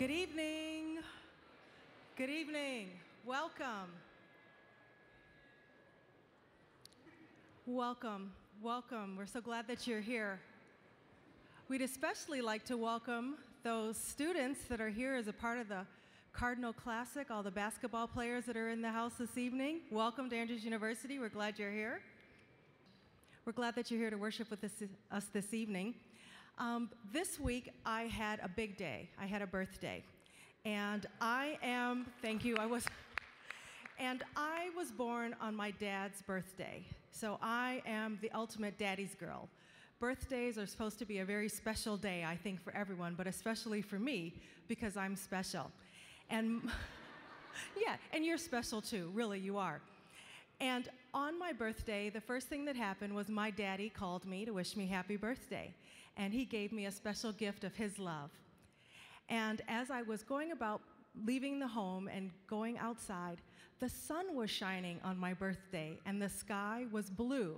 Good evening. Good evening. Welcome. Welcome. Welcome. We're so glad that you're here. We'd especially like to welcome those students that are here as a part of the Cardinal Classic, all the basketball players that are in the house this evening. Welcome to Andrews University. We're glad you're here. We're glad that you're here to worship with us, this evening. Um, this week, I had a big day. I had a birthday. And I am, thank you, I was, and I was born on my dad's birthday. So I am the ultimate daddy's girl. Birthdays are supposed to be a very special day, I think, for everyone, but especially for me because I'm special. And yeah, and you're special too, really, you are. And on my birthday, the first thing that happened was my daddy called me to wish me happy birthday. And he gave me a special gift of his love. And as I was going about leaving the home and going outside, the sun was shining on my birthday and the sky was blue.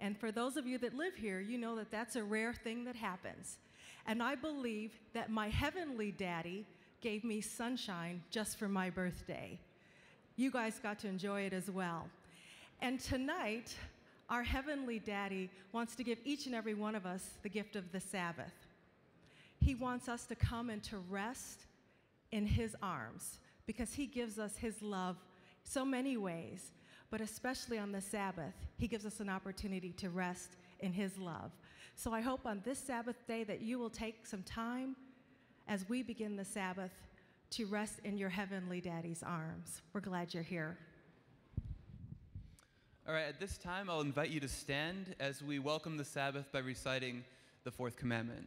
And for those of you that live here, you know that that's a rare thing that happens. And I believe that my heavenly daddy gave me sunshine just for my birthday. You guys got to enjoy it as well. And tonight, our Heavenly Daddy wants to give each and every one of us the gift of the Sabbath. He wants us to come and to rest in His arms because He gives us His love so many ways, but especially on the Sabbath, He gives us an opportunity to rest in His love. So I hope on this Sabbath day that you will take some time as we begin the Sabbath to rest in your Heavenly Daddy's arms. We're glad you're here. All right, at this time, I'll invite you to stand as we welcome the Sabbath by reciting the fourth commandment.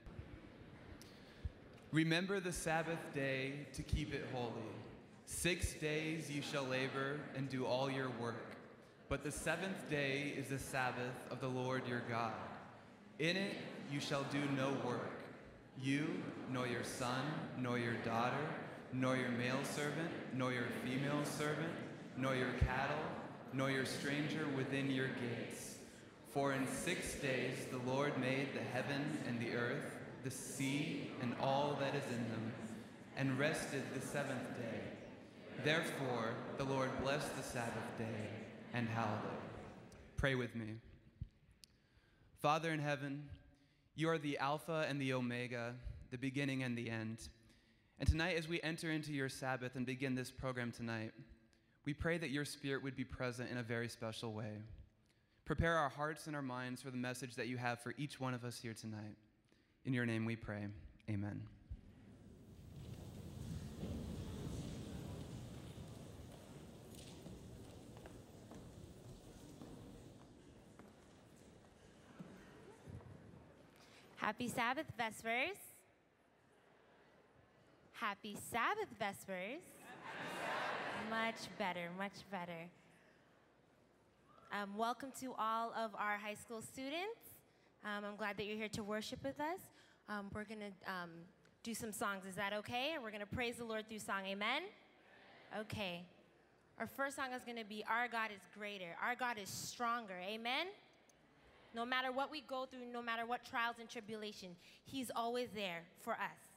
Remember the Sabbath day to keep it holy. Six days you shall labor and do all your work, but the seventh day is the Sabbath of the Lord your God. In it you shall do no work, you, nor your son, nor your daughter, nor your male servant, nor your female servant, nor your cattle nor your stranger within your gates. For in six days the Lord made the heaven and the earth, the sea, and all that is in them, and rested the seventh day. Therefore the Lord blessed the Sabbath day and hallowed it. Pray with me. Father in heaven, you are the Alpha and the Omega, the beginning and the end. And tonight, as we enter into your Sabbath and begin this program tonight, we pray that your Spirit would be present in a very special way. Prepare our hearts and our minds for the message that you have for each one of us here tonight. In your name we pray. Amen. Happy Sabbath, Vespers. Happy Sabbath, Vespers. Much better, much better. Um, welcome to all of our high school students. Um, I'm glad that you're here to worship with us. Um, we're going to um, do some songs. Is that okay? And we're going to praise the Lord through song. Amen? Okay. Our first song is going to be Our God is Greater. Our God is stronger. Amen? No matter what we go through, no matter what trials and tribulation, He's always there for us.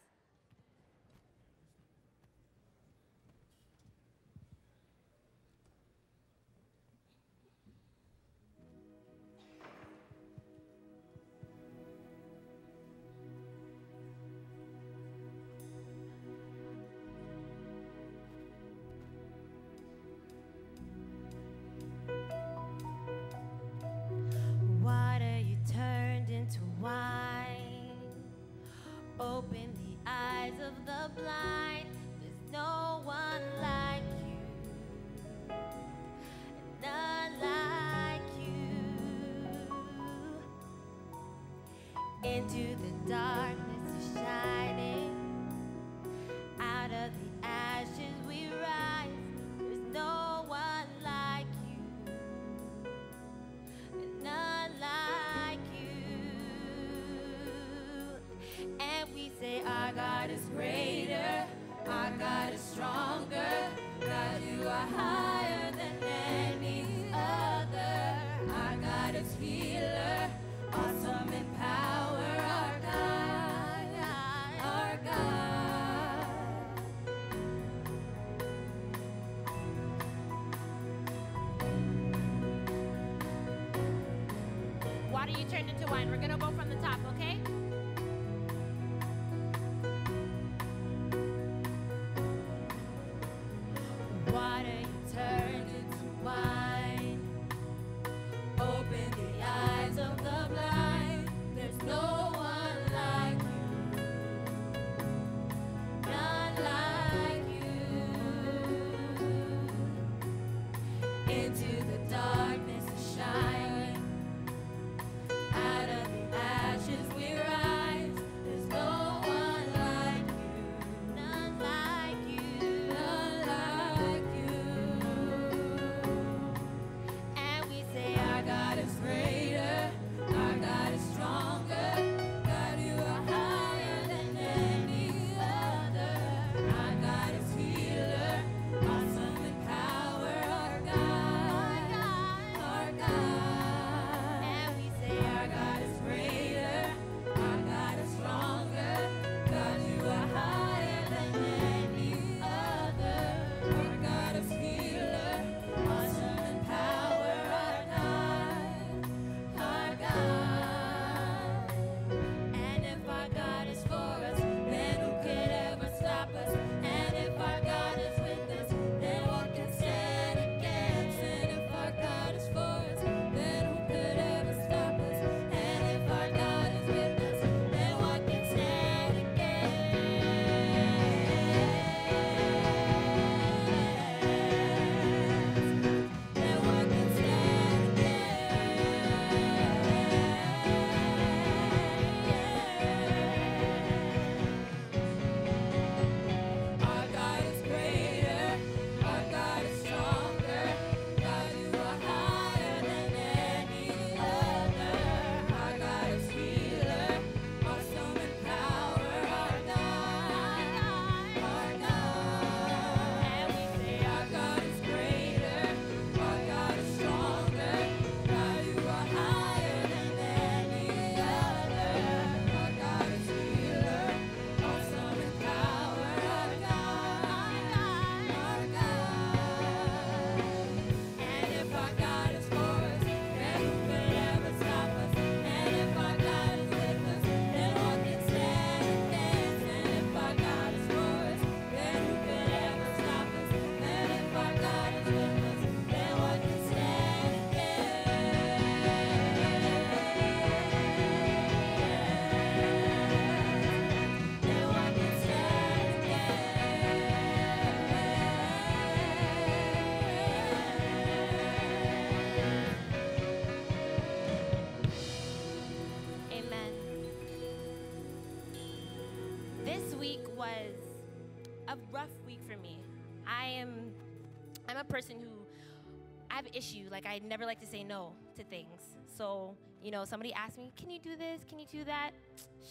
issue. Like I never like to say no to things. So, you know, somebody asks me, "Can you do this? Can you do that?"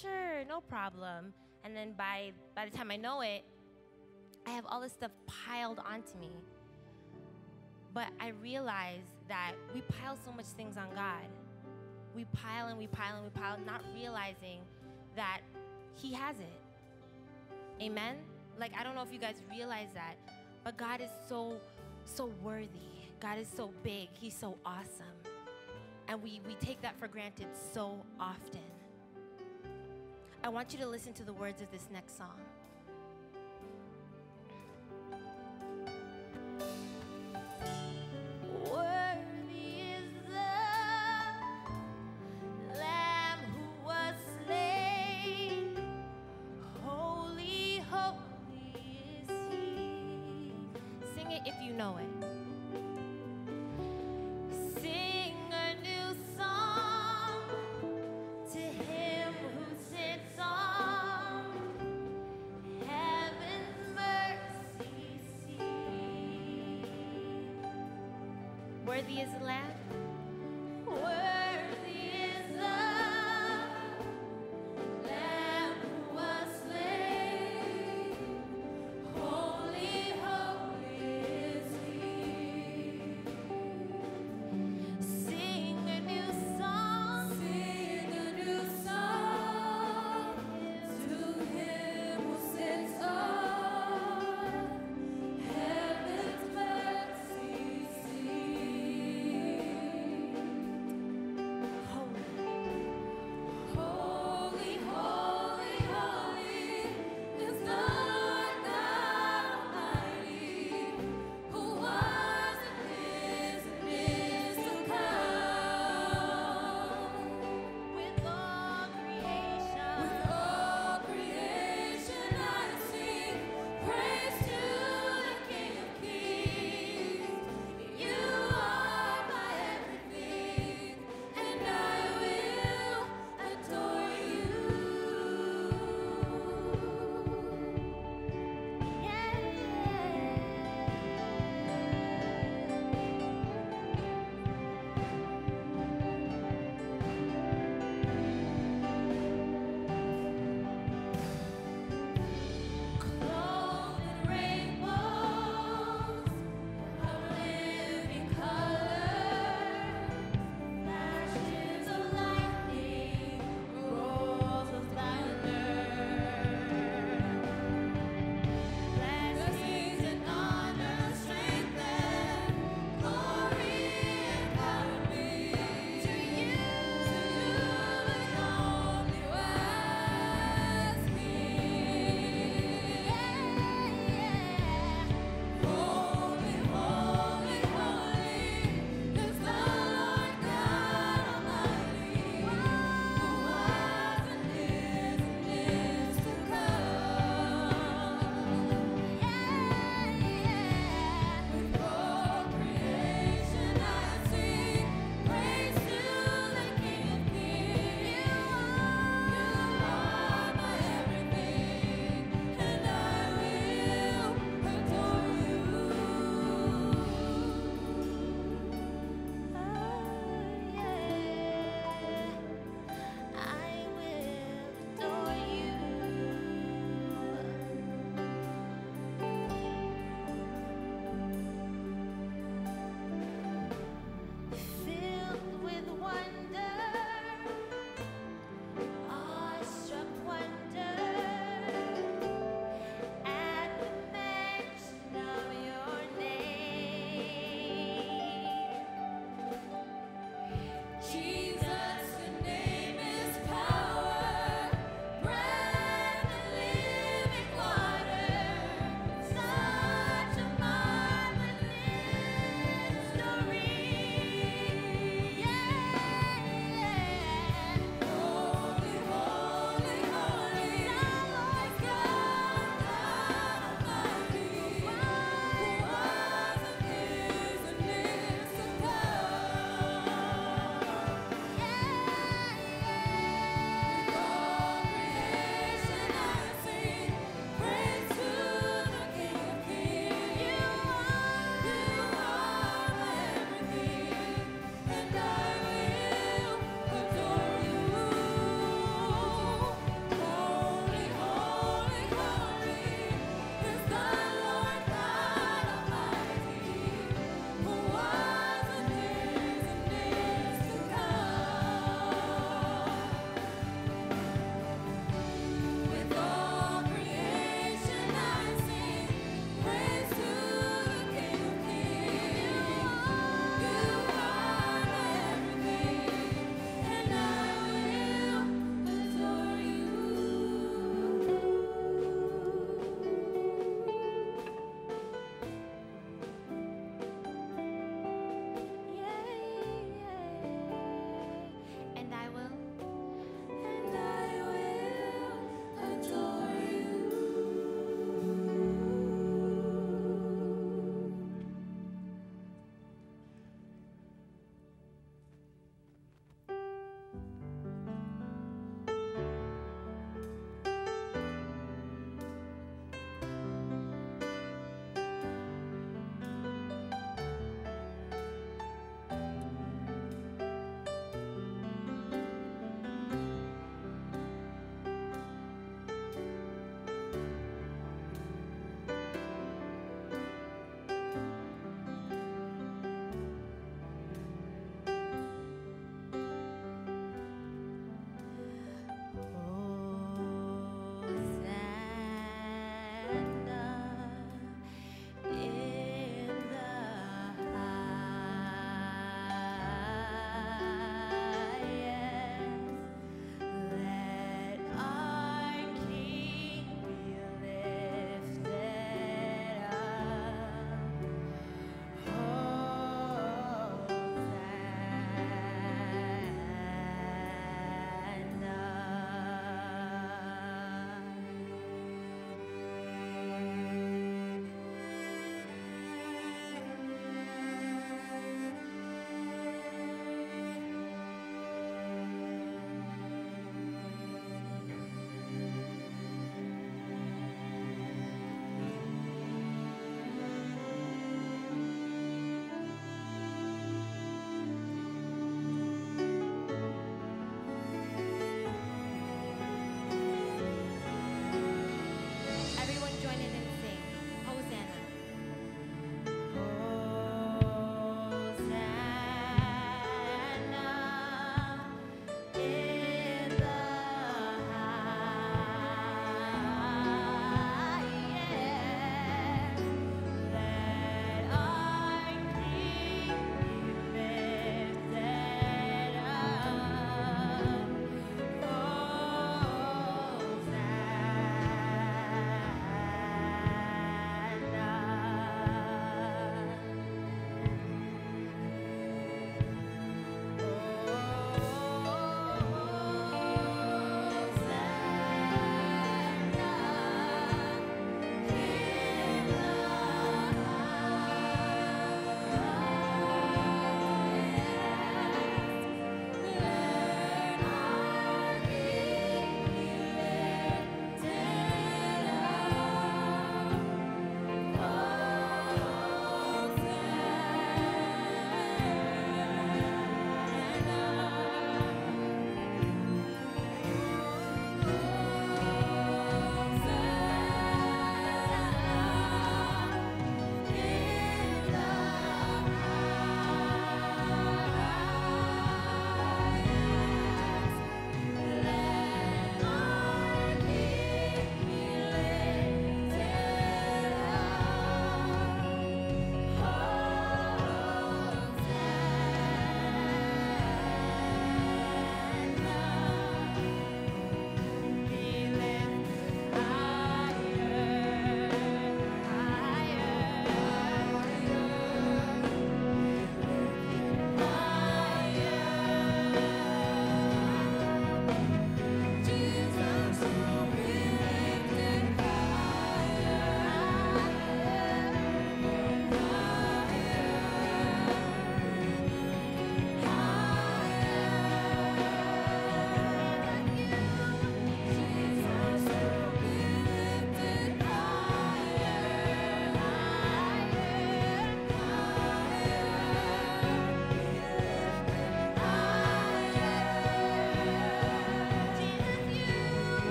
Sure, no problem. And then by by the time I know it, I have all this stuff piled onto me. But I realize that we pile so much things on God. We pile and we pile and we pile, not realizing that He has it. Amen? Like, I don't know if you guys realize that, but God is so, so worthy. God is so big, He's so awesome. And we, we take that for granted so often. I want you to listen to the words of this next song. Olivia Zalab.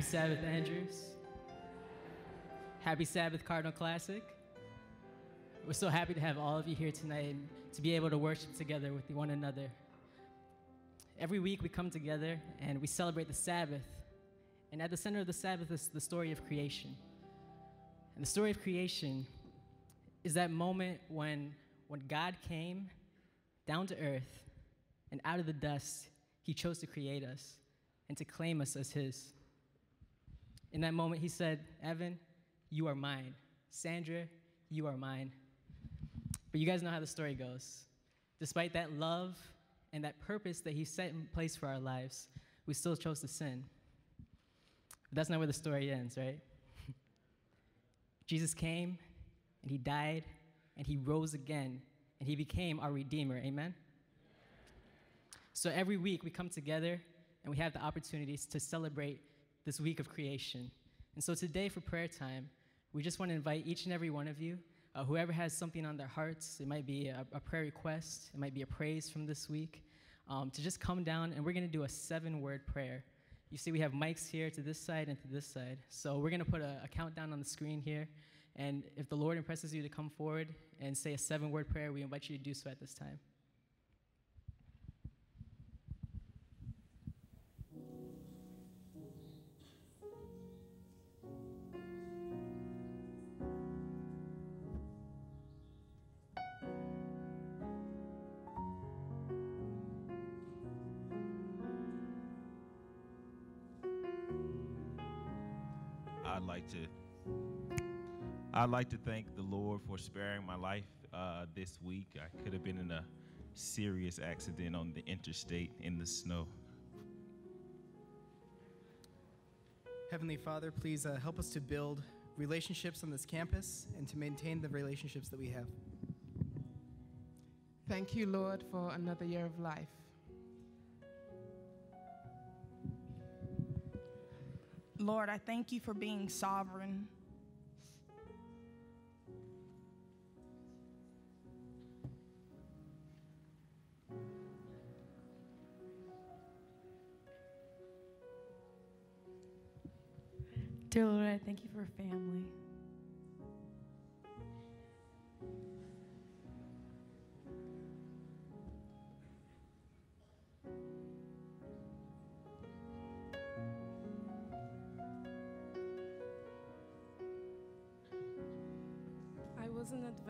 Happy Sabbath, Andrews. Happy Sabbath, Cardinal Classic. We're so happy to have all of you here tonight and to be able to worship together with one another. Every week we come together and we celebrate the Sabbath. And at the center of the Sabbath is the story of creation. And the story of creation is that moment when, when God came down to earth and out of the dust, he chose to create us and to claim us as his. In that moment, he said, Evan, you are mine. Sandra, you are mine. But you guys know how the story goes. Despite that love and that purpose that he set in place for our lives, we still chose to sin. But that's not where the story ends, right? Jesus came and he died and he rose again and he became our Redeemer. Amen? So every week we come together and we have the opportunities to celebrate this week of creation. And so today for prayer time, we just want to invite each and every one of you, uh, whoever has something on their hearts, it might be a, a prayer request, it might be a praise from this week, um, to just come down and we're going to do a seven word prayer. You see, we have mics here to this side and to this side. So we're going to put a, a countdown on the screen here. And if the Lord impresses you to come forward and say a seven word prayer, we invite you to do so at this time. To I'd like to thank the Lord for sparing my life uh, this week. I could have been in a serious accident on the interstate in the snow. Heavenly Father, please uh, help us to build relationships on this campus and to maintain the relationships that we have. Thank you, Lord, for another year of life. Lord, I thank you for being sovereign. Dear Lord, I thank you for family.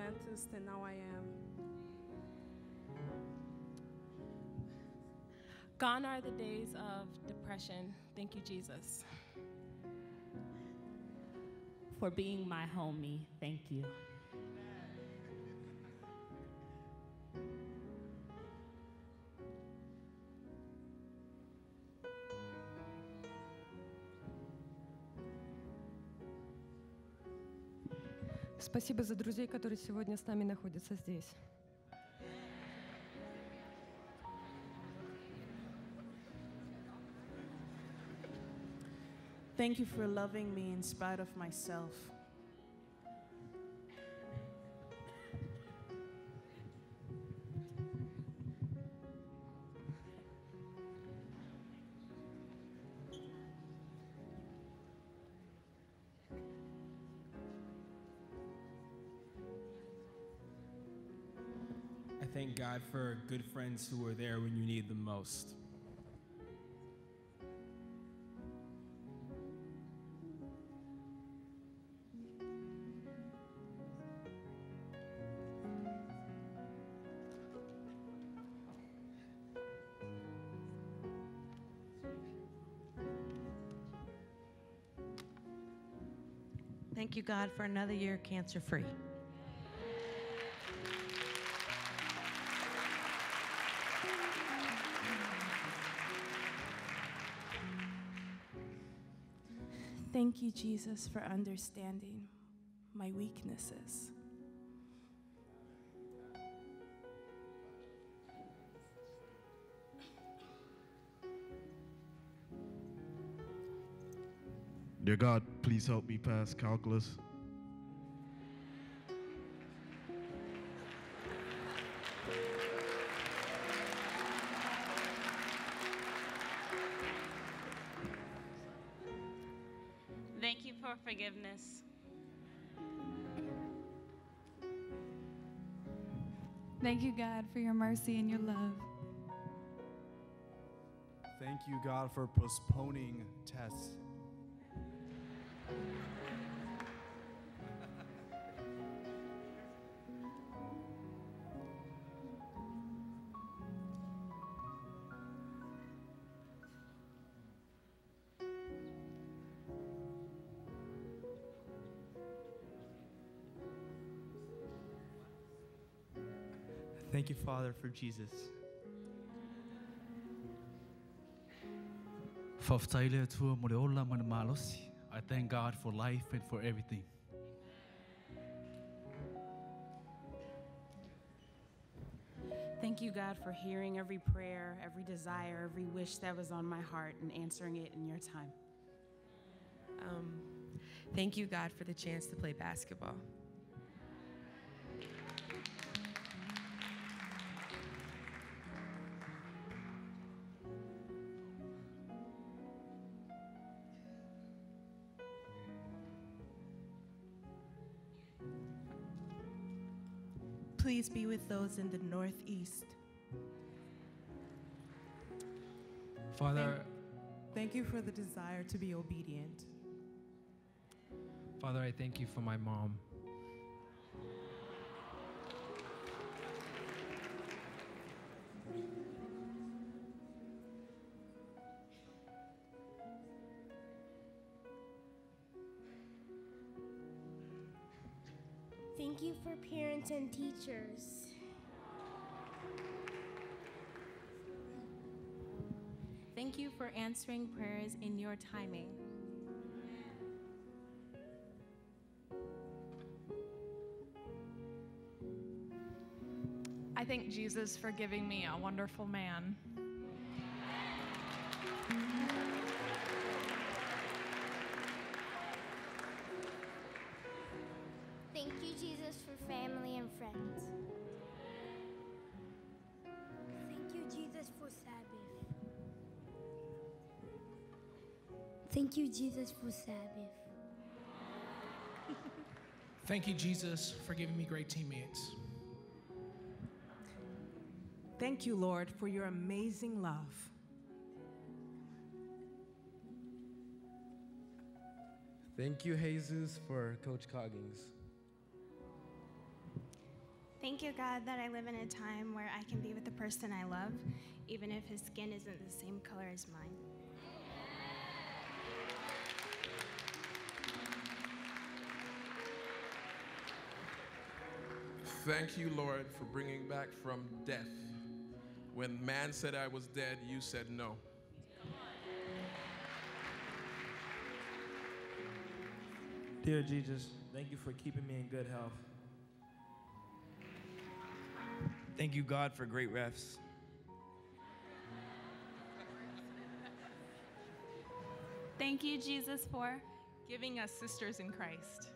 Adventist and now I am. Gone are the days of depression. Thank you, Jesus. For being my homie, thank you. Спасибо за друзей, которые сегодня с нами находятся здесь. Thank you for loving me in spite of myself. Good friends who are there when you need them most. Thank you, God, for another year cancer free. Thank you, Jesus, for understanding my weaknesses. Dear God, please help me pass calculus. Mercy and your love. Thank you, God, for postponing tests. Thank you, Father, for Jesus. Faftaile tu moreola man malos. I thank God for life and for everything. Thank you, God, for hearing every prayer, every desire, every wish that was on my heart and answering it in your time. Um, thank you, God, for the chance to play basketball. With those in the Northeast. Father, Thank you for the desire to be obedient. Father, I thank you for my mom. Thank you for parents and teachers. Thank you for answering prayers in your timing. I thank Jesus for giving me a wonderful man. You, Jesus, Sabbath. Thank you, Jesus, for giving me great teammates. Thank you, Lord, for your amazing love. Thank you, Jesus, for Coach Coggins. Thank you, God, that I live in a time where I can be with the person I love, even if his skin isn't the same color as mine. Thank you, Lord, for bringing back from death. When man said I was dead, you said no. Dear Jesus, thank you for keeping me in good health. Thank you, God, for great refs. Thank you, Jesus, for giving us sisters in Christ.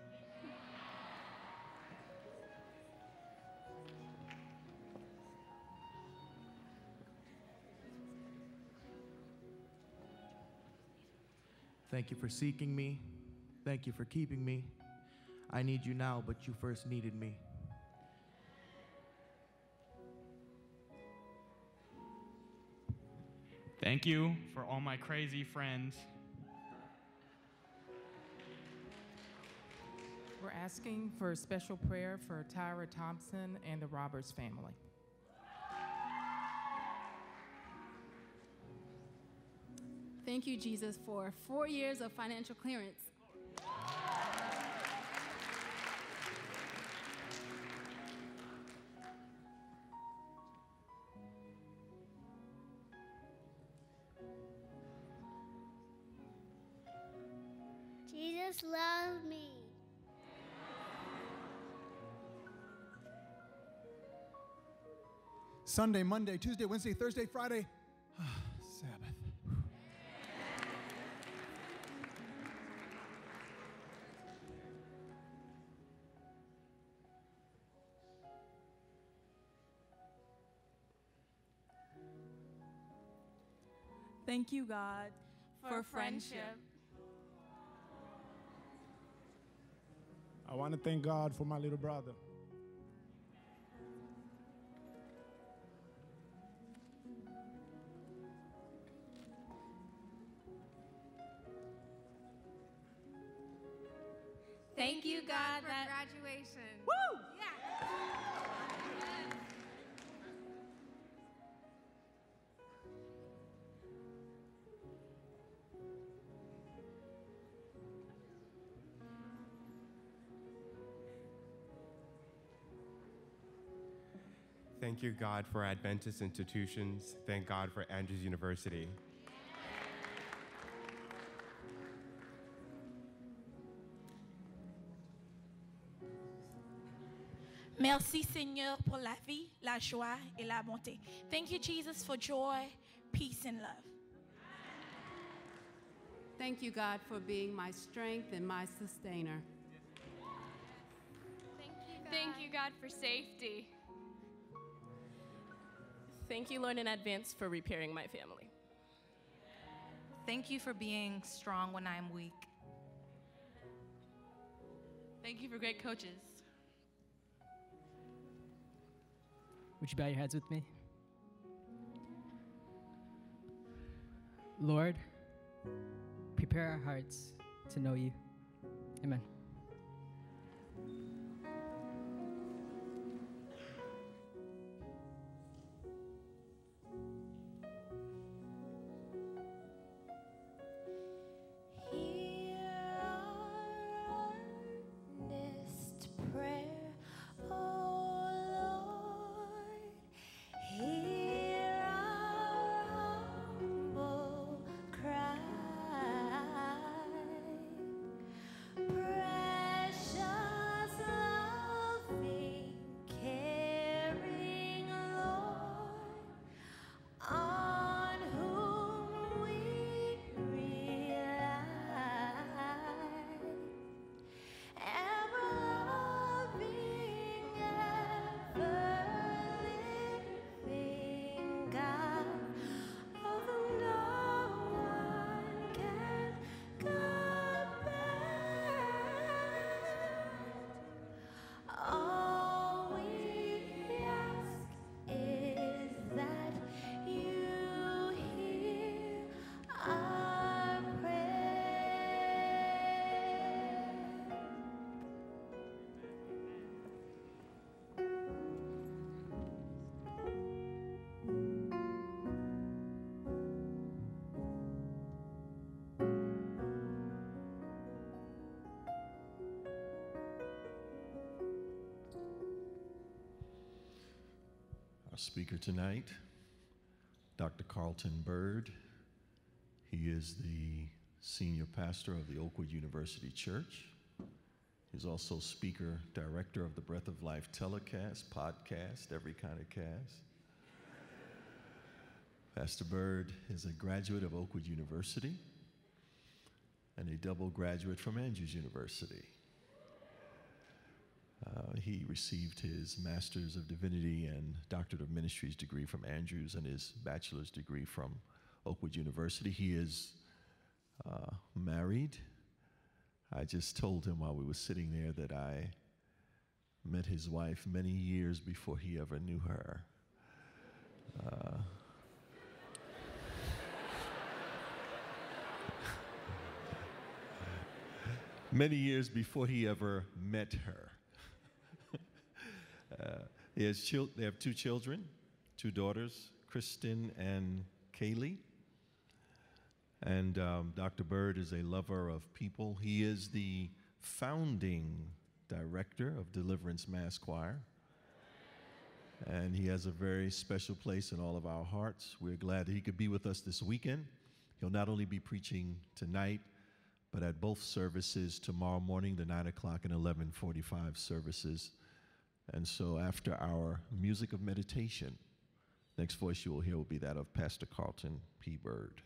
Thank you for seeking me. Thank you for keeping me. I need you now, but you first needed me. Thank you for all my crazy friends. We're asking for a special prayer for Tyra Thompson and the Roberts family. Thank you, Jesus, for four years of financial clearance. Jesus love me. Sunday, Monday, Tuesday, Wednesday, Thursday, Friday. Thank you, God, For friendship. I want to thank God for my little brother. Thank you, God, for that graduation. Woo! Thank you, God, for Adventist institutions. Thank God for Andrews University. Merci Seigneur pour la vie, la joie et la bonté. Thank you Jesus for joy, peace and love. Thank you, God, for being my strength and my sustainer. Thank you, God, for safety. Thank you, Lord, in advance for repairing my family. Thank you for being strong when I'm weak. Thank you for great coaches. Would you bow your heads with me? Lord, prepare our hearts to know you. Amen. Speaker tonight, Dr. Carlton Byrd. He is the senior pastor of the Oakwood University Church. He's also speaker, director of the Breath of Life telecast, podcast, every kind of cast. Pastor Byrd is a graduate of Oakwood University and a double graduate from Andrews University. He received his Master's of Divinity and Doctorate of Ministries degree from Andrews and his bachelor's degree from Oakwood University. He is uh, married. I just told him while we were sitting there that I met his wife many years before he ever knew her. Uh, many years before he ever met her. He has chil- they have two children, two daughters, Kristen and Kaylee. And um, Dr. Byrd is a lover of people. He is the founding director of Deliverance Mass Choir. And he has a very special place in all of our hearts. We're glad that he could be with us this weekend. He'll not only be preaching tonight, but at both services tomorrow morning, the 9 o'clock and 1145 services. And so after our music of meditation, next voice you will hear will be that of Pastor Carlton P. Byrd.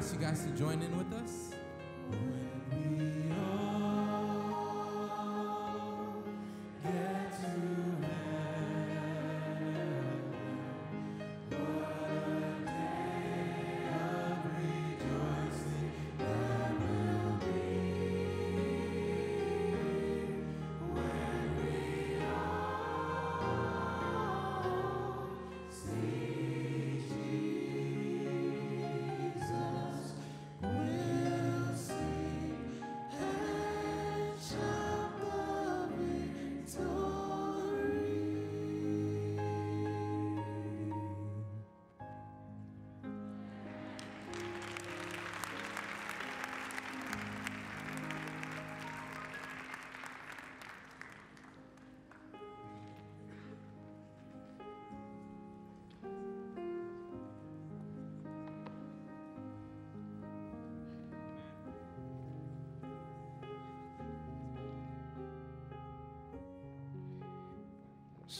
Ask you guys to join in with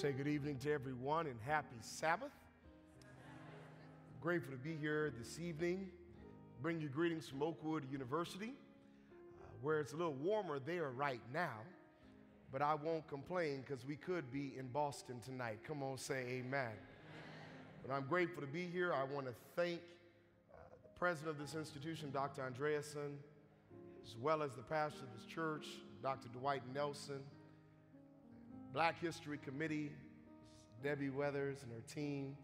Say good evening to everyone and happy Sabbath. Grateful to be here this evening. Bring you greetings from Oakwood University, uh, where it's a little warmer there right now, but I won't complain because we could be in Boston tonight. Come on, say amen. But I'm grateful to be here. I want to thank uh, the president of this institution, Dr. Andreasen, as well as the pastor of this church, Dr. Dwight Nelson, Black History Committee, Debbie Weathers and her team,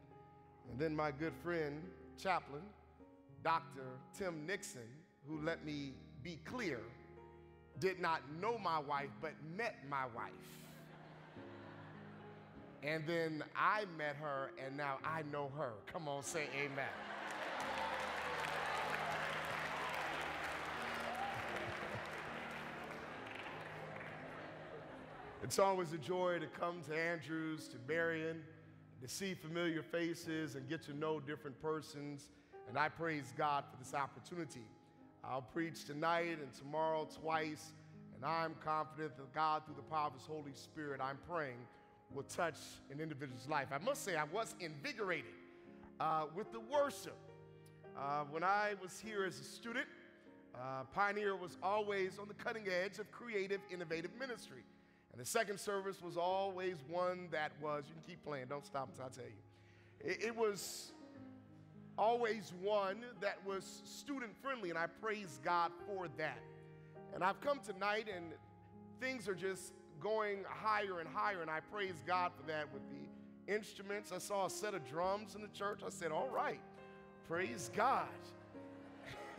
and then my good friend, chaplain, Dr. Tim Nixon, who let me be clear, did not know my wife, but met my wife. And then I met her, and now I know her. Come on, say amen. It's always a joy to come to Andrews, to Marion, to see familiar faces and get to know different persons. And I praise God for this opportunity. I'll preach tonight and tomorrow twice, and I'm confident that God, through the power of His Holy Spirit, I'm praying, will touch an individual's life. I must say, I was invigorated uh, with the worship. Uh, when I was here as a student, uh, Pioneer was always on the cutting edge of creative, innovative ministry. And the second service was always one that was, you can keep playing, don't stop until I tell you. It, it was always one that was student friendly, and I praise God for that. And I've come tonight, and things are just going higher and higher, and I praise God for that with the instruments. I saw a set of drums in the church. I said, All right, praise God.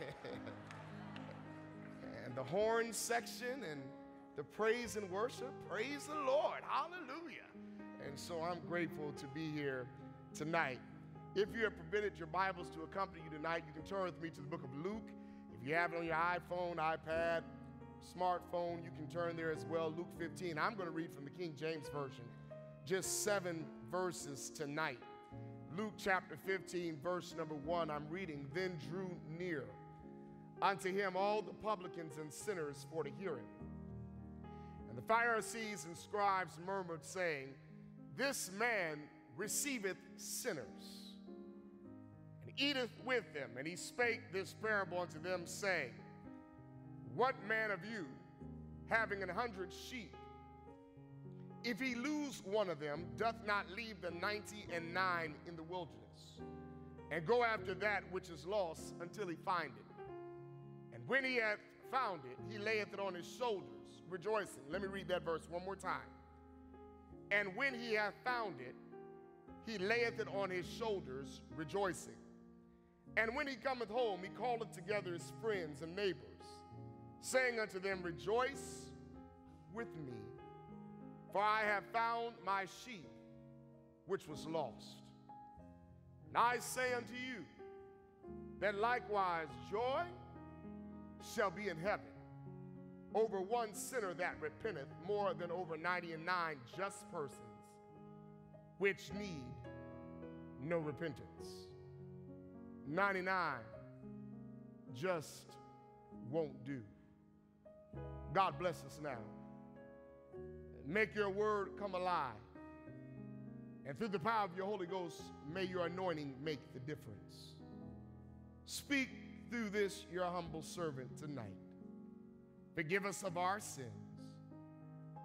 and the horn section, and the praise and worship. Praise the Lord. Hallelujah. And so I'm grateful to be here tonight. If you have permitted your Bibles to accompany you tonight, you can turn with me to the book of Luke. If you have it on your iPhone, iPad, smartphone, you can turn there as well. Luke 15. I'm going to read from the King James Version, just seven verses tonight. Luke chapter 15, verse number one, I'm reading, Then drew near unto him all the publicans and sinners for to hear him. The Pharisees and scribes murmured, saying, This man receiveth sinners and eateth with them. And he spake this parable unto them, saying, What man of you, having an hundred sheep, if he lose one of them, doth not leave the ninety and nine in the wilderness, and go after that which is lost until he find it? And when he hath found it, he layeth it on his shoulders, rejoicing. Let me read that verse one more time. And when he hath found it, he layeth it on his shoulders, rejoicing. And when he cometh home, he calleth together his friends and neighbors, saying unto them, Rejoice with me, for I have found my sheep which was lost. And I say unto you, that likewise joy shall be in heaven over one sinner that repenteth more than over 99 just persons which need no repentance. 99 just won't do. God bless us now. Make your word come alive. And through the power of your Holy Ghost, may your anointing make the difference. Speak through this, your humble servant, tonight. Forgive us of our sins.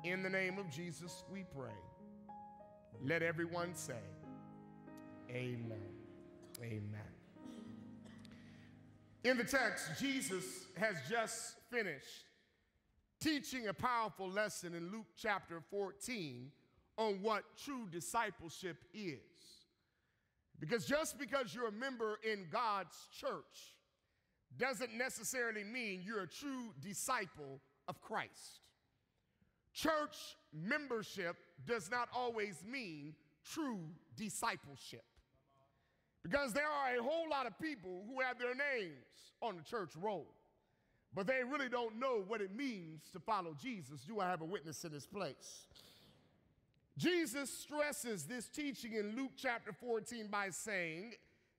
In the name of Jesus, we pray. Let everyone say, Amen. Amen. In the text, Jesus has just finished teaching a powerful lesson in Luke chapter 14 on what true discipleship is. Because just because you're a member in God's church doesn't necessarily mean you're a true disciple of Christ. Church membership does not always mean true discipleship. Because there are a whole lot of people who have their names on the church roll, but they really don't know what it means to follow Jesus. Do I have a witness in this place? Jesus stresses this teaching in Luke chapter 14 by saying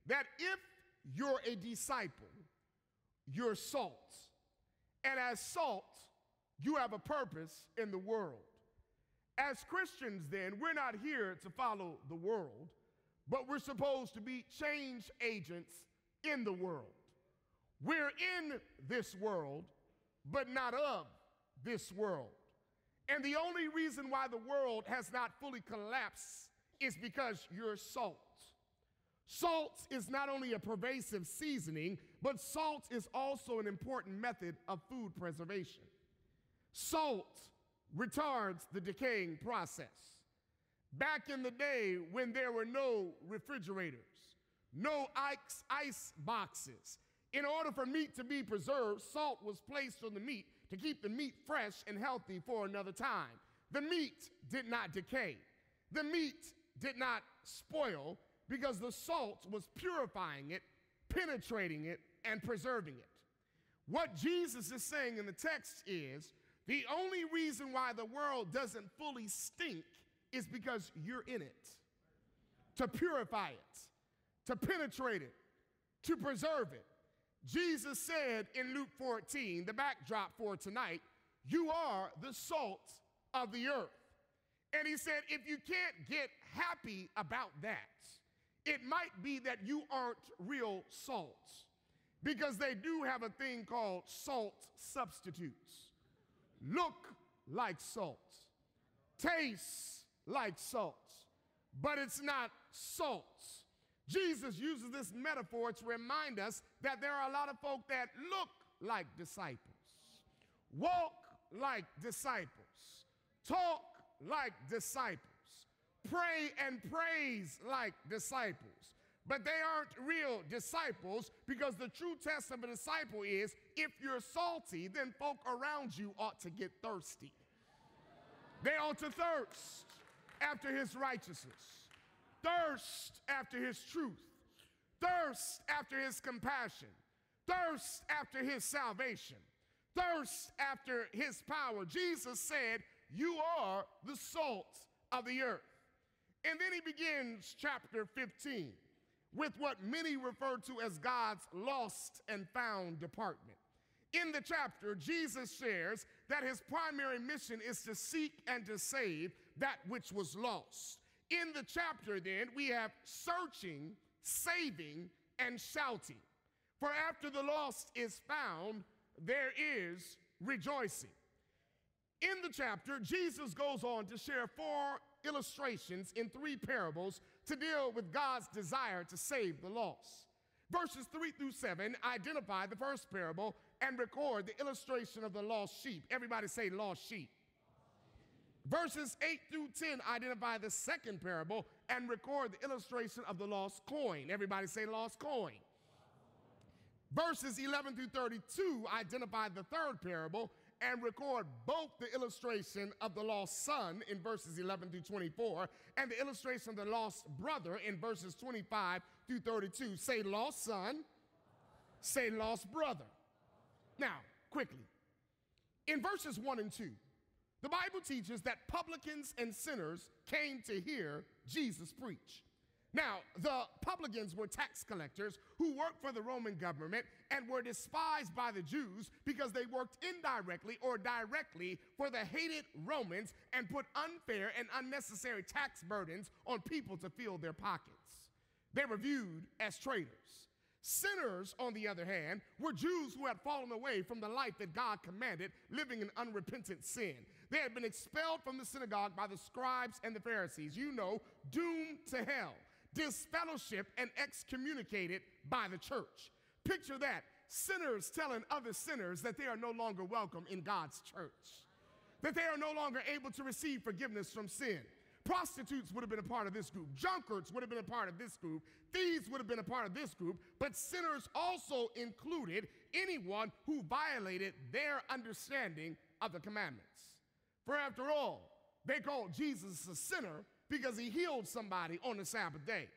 that if you're a disciple, you're salt. And as salt, you have a purpose in the world. As Christians, then, we're not here to follow the world, but we're supposed to be change agents in the world. We're in this world, but not of this world. And the only reason why the world has not fully collapsed is because you're salt. Salt is not only a pervasive seasoning, but salt is also an important method of food preservation. Salt retards the decaying process. Back in the day when there were no refrigerators, no ice, ice boxes, in order for meat to be preserved, salt was placed on the meat to keep the meat fresh and healthy for another time. The meat did not decay. The meat did not spoil because the salt was purifying it, penetrating it, and preserving it. What Jesus is saying in the text is the only reason why the world doesn't fully stink is because you're in it. To purify it, to penetrate it, to preserve it. Jesus said in Luke 14, the backdrop for tonight, you are the salt of the earth. And he said, if you can't get happy about that, it might be that you aren't real salts because they do have a thing called salt substitutes. Look like salt, taste like salt, but it's not salt. Jesus uses this metaphor to remind us that there are a lot of folk that look like disciples, walk like disciples, talk like disciples, pray and praise like disciples. But they aren't real disciples because the true test of a disciple is if you're salty, then folk around you ought to get thirsty. They ought to thirst after his righteousness thirst after his truth, thirst after his compassion, thirst after his salvation, thirst after his power. Jesus said, You are the salt of the earth. And then he begins chapter 15 with what many refer to as God's lost and found department. In the chapter, Jesus shares that his primary mission is to seek and to save that which was lost. In the chapter, then, we have searching, saving, and shouting. For after the lost is found, there is rejoicing. In the chapter, Jesus goes on to share four illustrations in three parables to deal with God's desire to save the lost. Verses 3 through 7 identify the first parable and record the illustration of the lost sheep. Everybody say, lost sheep. Verses 8 through 10 identify the second parable and record the illustration of the lost coin. Everybody say, lost coin. Verses 11 through 32 identify the third parable and record both the illustration of the lost son in verses 11 through 24 and the illustration of the lost brother in verses 25 through 32. Say lost son, say lost brother. Now, quickly, in verses 1 and 2, the Bible teaches that publicans and sinners came to hear Jesus preach. Now, the publicans were tax collectors who worked for the Roman government and were despised by the Jews because they worked indirectly or directly for the hated Romans and put unfair and unnecessary tax burdens on people to fill their pockets. They were viewed as traitors. Sinners, on the other hand, were Jews who had fallen away from the life that God commanded, living in unrepentant sin. They had been expelled from the synagogue by the scribes and the Pharisees, you know, doomed to hell, disfellowshipped, and excommunicated by the church. Picture that sinners telling other sinners that they are no longer welcome in God's church, that they are no longer able to receive forgiveness from sin. Prostitutes would have been a part of this group. Junkards would have been a part of this group. Thieves would have been a part of this group. But sinners also included anyone who violated their understanding of the commandments. For after all, they called Jesus a sinner because he healed somebody on the Sabbath day.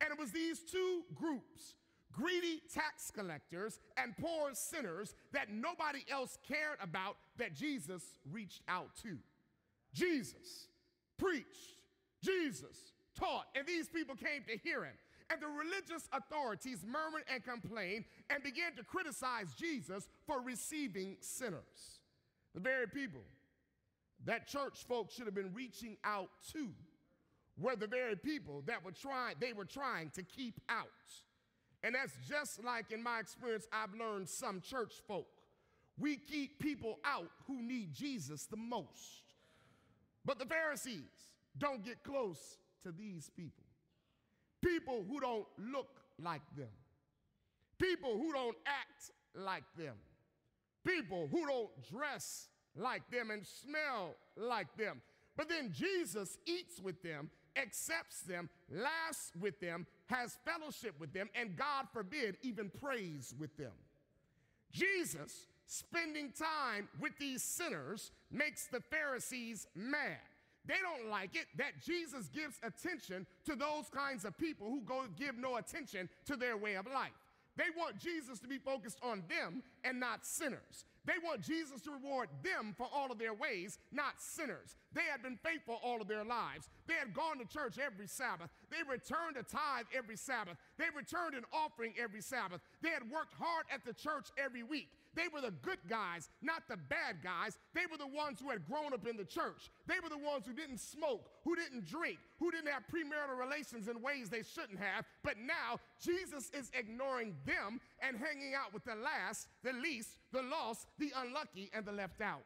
And it was these two groups greedy tax collectors and poor sinners that nobody else cared about that Jesus reached out to. Jesus preached, Jesus taught, and these people came to hear him. And the religious authorities murmured and complained and began to criticize Jesus for receiving sinners. The very people that church folks should have been reaching out to were the very people that were trying they were trying to keep out. And that's just like in my experience I've learned some church folk. We keep people out who need Jesus the most. But the Pharisees don't get close to these people. People who don't look like them. People who don't act like them. People who don't dress like them and smell like them. But then Jesus eats with them, accepts them, laughs with them, has fellowship with them, and God forbid, even prays with them. Jesus spending time with these sinners makes the Pharisees mad. They don't like it that Jesus gives attention to those kinds of people who go give no attention to their way of life. They want Jesus to be focused on them and not sinners. They want Jesus to reward them for all of their ways, not sinners. They had been faithful all of their lives. They had gone to church every Sabbath. They returned a tithe every Sabbath. They returned an offering every Sabbath. They had worked hard at the church every week. They were the good guys, not the bad guys. They were the ones who had grown up in the church. They were the ones who didn't smoke, who didn't drink, who didn't have premarital relations in ways they shouldn't have. But now Jesus is ignoring them and hanging out with the last, the least, the lost, the unlucky, and the left out.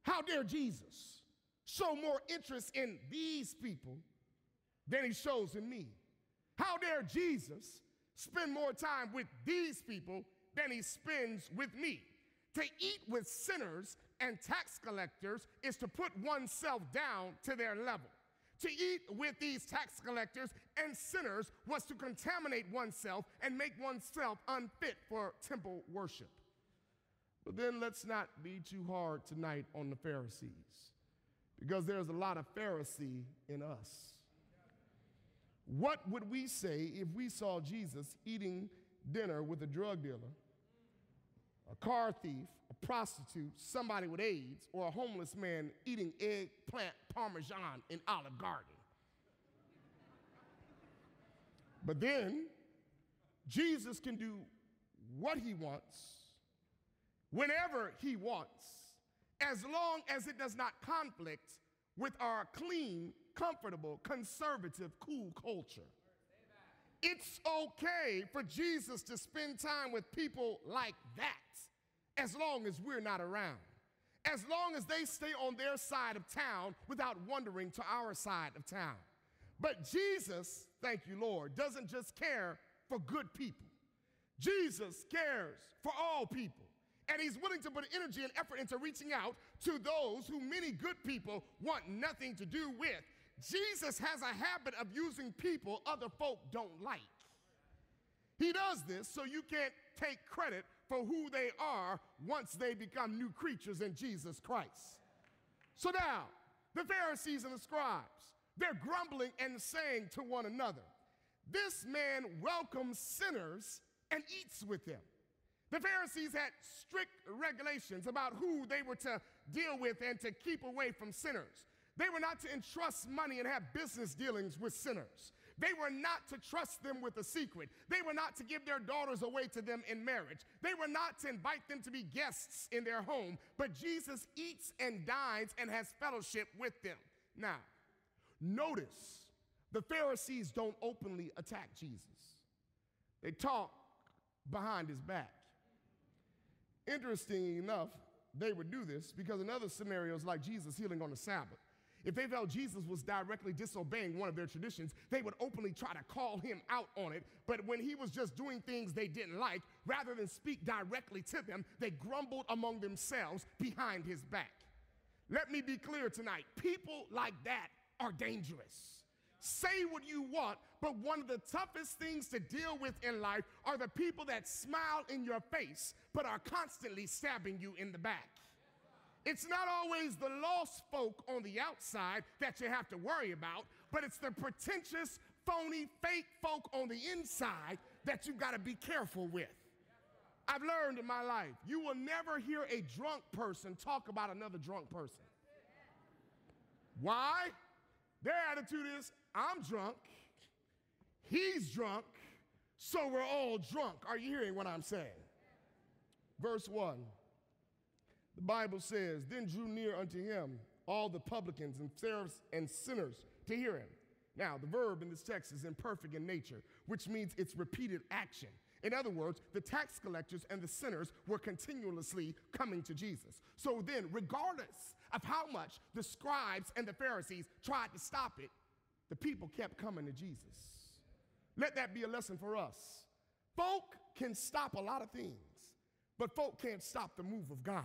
How dare Jesus show more interest in these people than he shows in me? How dare Jesus spend more time with these people than he spends with me. To eat with sinners and tax collectors is to put oneself down to their level. To eat with these tax collectors and sinners was to contaminate oneself and make oneself unfit for temple worship. But then let's not be too hard tonight on the Pharisees, because there's a lot of Pharisee in us. What would we say if we saw Jesus eating dinner with a drug dealer a car thief, a prostitute, somebody with AIDS, or a homeless man eating eggplant parmesan in Olive Garden. But then, Jesus can do what he wants, whenever he wants, as long as it does not conflict with our clean, comfortable, conservative, cool culture. It's okay for Jesus to spend time with people like that as long as we're not around. As long as they stay on their side of town without wandering to our side of town. But Jesus, thank you, Lord, doesn't just care for good people. Jesus cares for all people. And he's willing to put energy and effort into reaching out to those who many good people want nothing to do with. Jesus has a habit of using people other folk don't like. He does this so you can't take credit for who they are once they become new creatures in Jesus Christ. So now, the Pharisees and the scribes, they're grumbling and saying to one another, This man welcomes sinners and eats with them. The Pharisees had strict regulations about who they were to deal with and to keep away from sinners. They were not to entrust money and have business dealings with sinners. They were not to trust them with a secret. They were not to give their daughters away to them in marriage. They were not to invite them to be guests in their home. But Jesus eats and dines and has fellowship with them. Now, notice the Pharisees don't openly attack Jesus. They talk behind his back. Interestingly enough, they would do this because in other scenarios, like Jesus healing on the Sabbath, if they felt Jesus was directly disobeying one of their traditions, they would openly try to call him out on it. But when he was just doing things they didn't like, rather than speak directly to them, they grumbled among themselves behind his back. Let me be clear tonight people like that are dangerous. Say what you want, but one of the toughest things to deal with in life are the people that smile in your face but are constantly stabbing you in the back. It's not always the lost folk on the outside that you have to worry about, but it's the pretentious, phony, fake folk on the inside that you got to be careful with. I've learned in my life, you will never hear a drunk person talk about another drunk person. Why? Their attitude is, I'm drunk, he's drunk, so we're all drunk. Are you hearing what I'm saying? Verse 1. The Bible says, Then drew near unto him all the publicans and seraphs and sinners to hear him. Now, the verb in this text is imperfect in nature, which means it's repeated action. In other words, the tax collectors and the sinners were continuously coming to Jesus. So then, regardless of how much the scribes and the Pharisees tried to stop it, the people kept coming to Jesus. Let that be a lesson for us. Folk can stop a lot of things, but folk can't stop the move of God.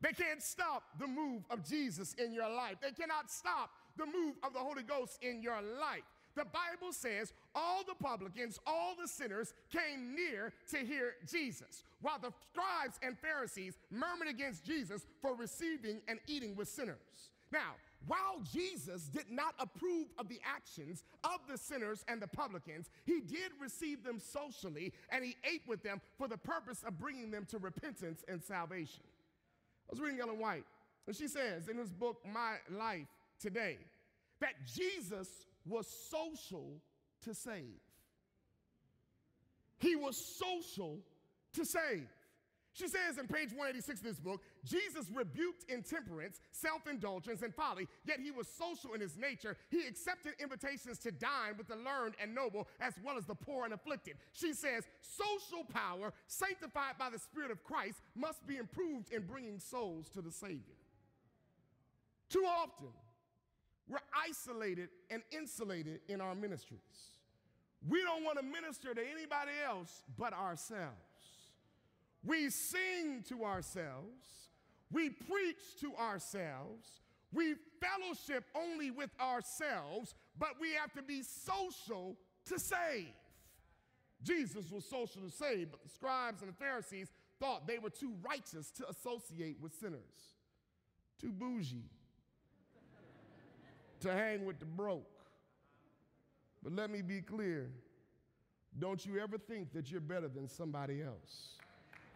They can't stop the move of Jesus in your life. They cannot stop the move of the Holy Ghost in your life. The Bible says all the publicans, all the sinners came near to hear Jesus, while the scribes and Pharisees murmured against Jesus for receiving and eating with sinners. Now, while Jesus did not approve of the actions of the sinners and the publicans, he did receive them socially and he ate with them for the purpose of bringing them to repentance and salvation. I was reading Ellen White, and she says in his book, My Life Today, that Jesus was social to save. He was social to save. She says in page 186 of this book, Jesus rebuked intemperance, self indulgence, and folly, yet he was social in his nature. He accepted invitations to dine with the learned and noble, as well as the poor and afflicted. She says, social power, sanctified by the Spirit of Christ, must be improved in bringing souls to the Savior. Too often, we're isolated and insulated in our ministries. We don't want to minister to anybody else but ourselves. We sing to ourselves. We preach to ourselves. We fellowship only with ourselves, but we have to be social to save. Jesus was social to save, but the scribes and the Pharisees thought they were too righteous to associate with sinners, too bougie to hang with the broke. But let me be clear don't you ever think that you're better than somebody else.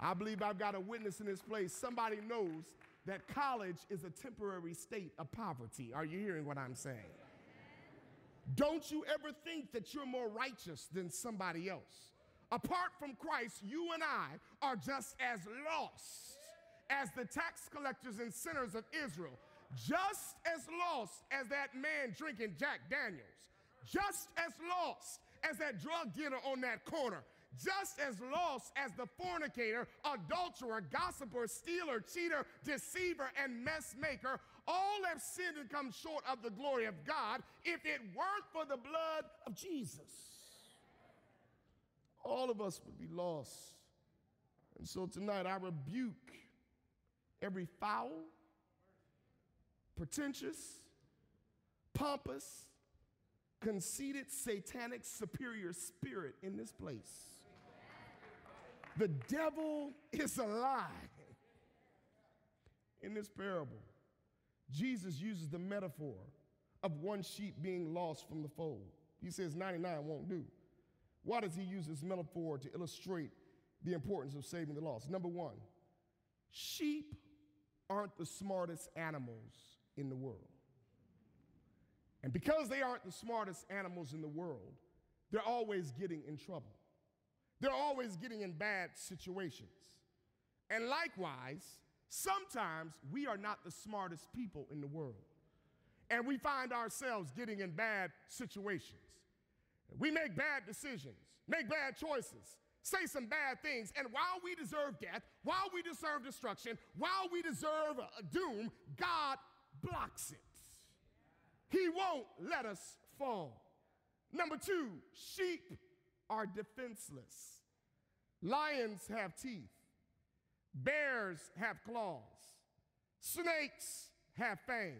I believe I've got a witness in this place. Somebody knows that college is a temporary state of poverty. Are you hearing what I'm saying? Don't you ever think that you're more righteous than somebody else. Apart from Christ, you and I are just as lost as the tax collectors and sinners of Israel, just as lost as that man drinking Jack Daniels, just as lost as that drug dealer on that corner, just as lost as the fornicator, adulterer, gossiper, stealer, cheater, deceiver, and messmaker. All have sinned and come short of the glory of God if it weren't for the blood of Jesus. All of us would be lost. And so tonight I rebuke every foul, pretentious, pompous, conceited, satanic, superior spirit in this place. The devil is a lie. In this parable, Jesus uses the metaphor of one sheep being lost from the fold. He says 99 won't do. Why does he use this metaphor to illustrate the importance of saving the lost? Number one, sheep aren't the smartest animals in the world. And because they aren't the smartest animals in the world, they're always getting in trouble. They're always getting in bad situations. And likewise, sometimes we are not the smartest people in the world. And we find ourselves getting in bad situations. We make bad decisions, make bad choices, say some bad things, and while we deserve death, while we deserve destruction, while we deserve doom, God blocks it. He won't let us fall. Number two, sheep are defenseless. Lions have teeth, bears have claws, snakes have fangs,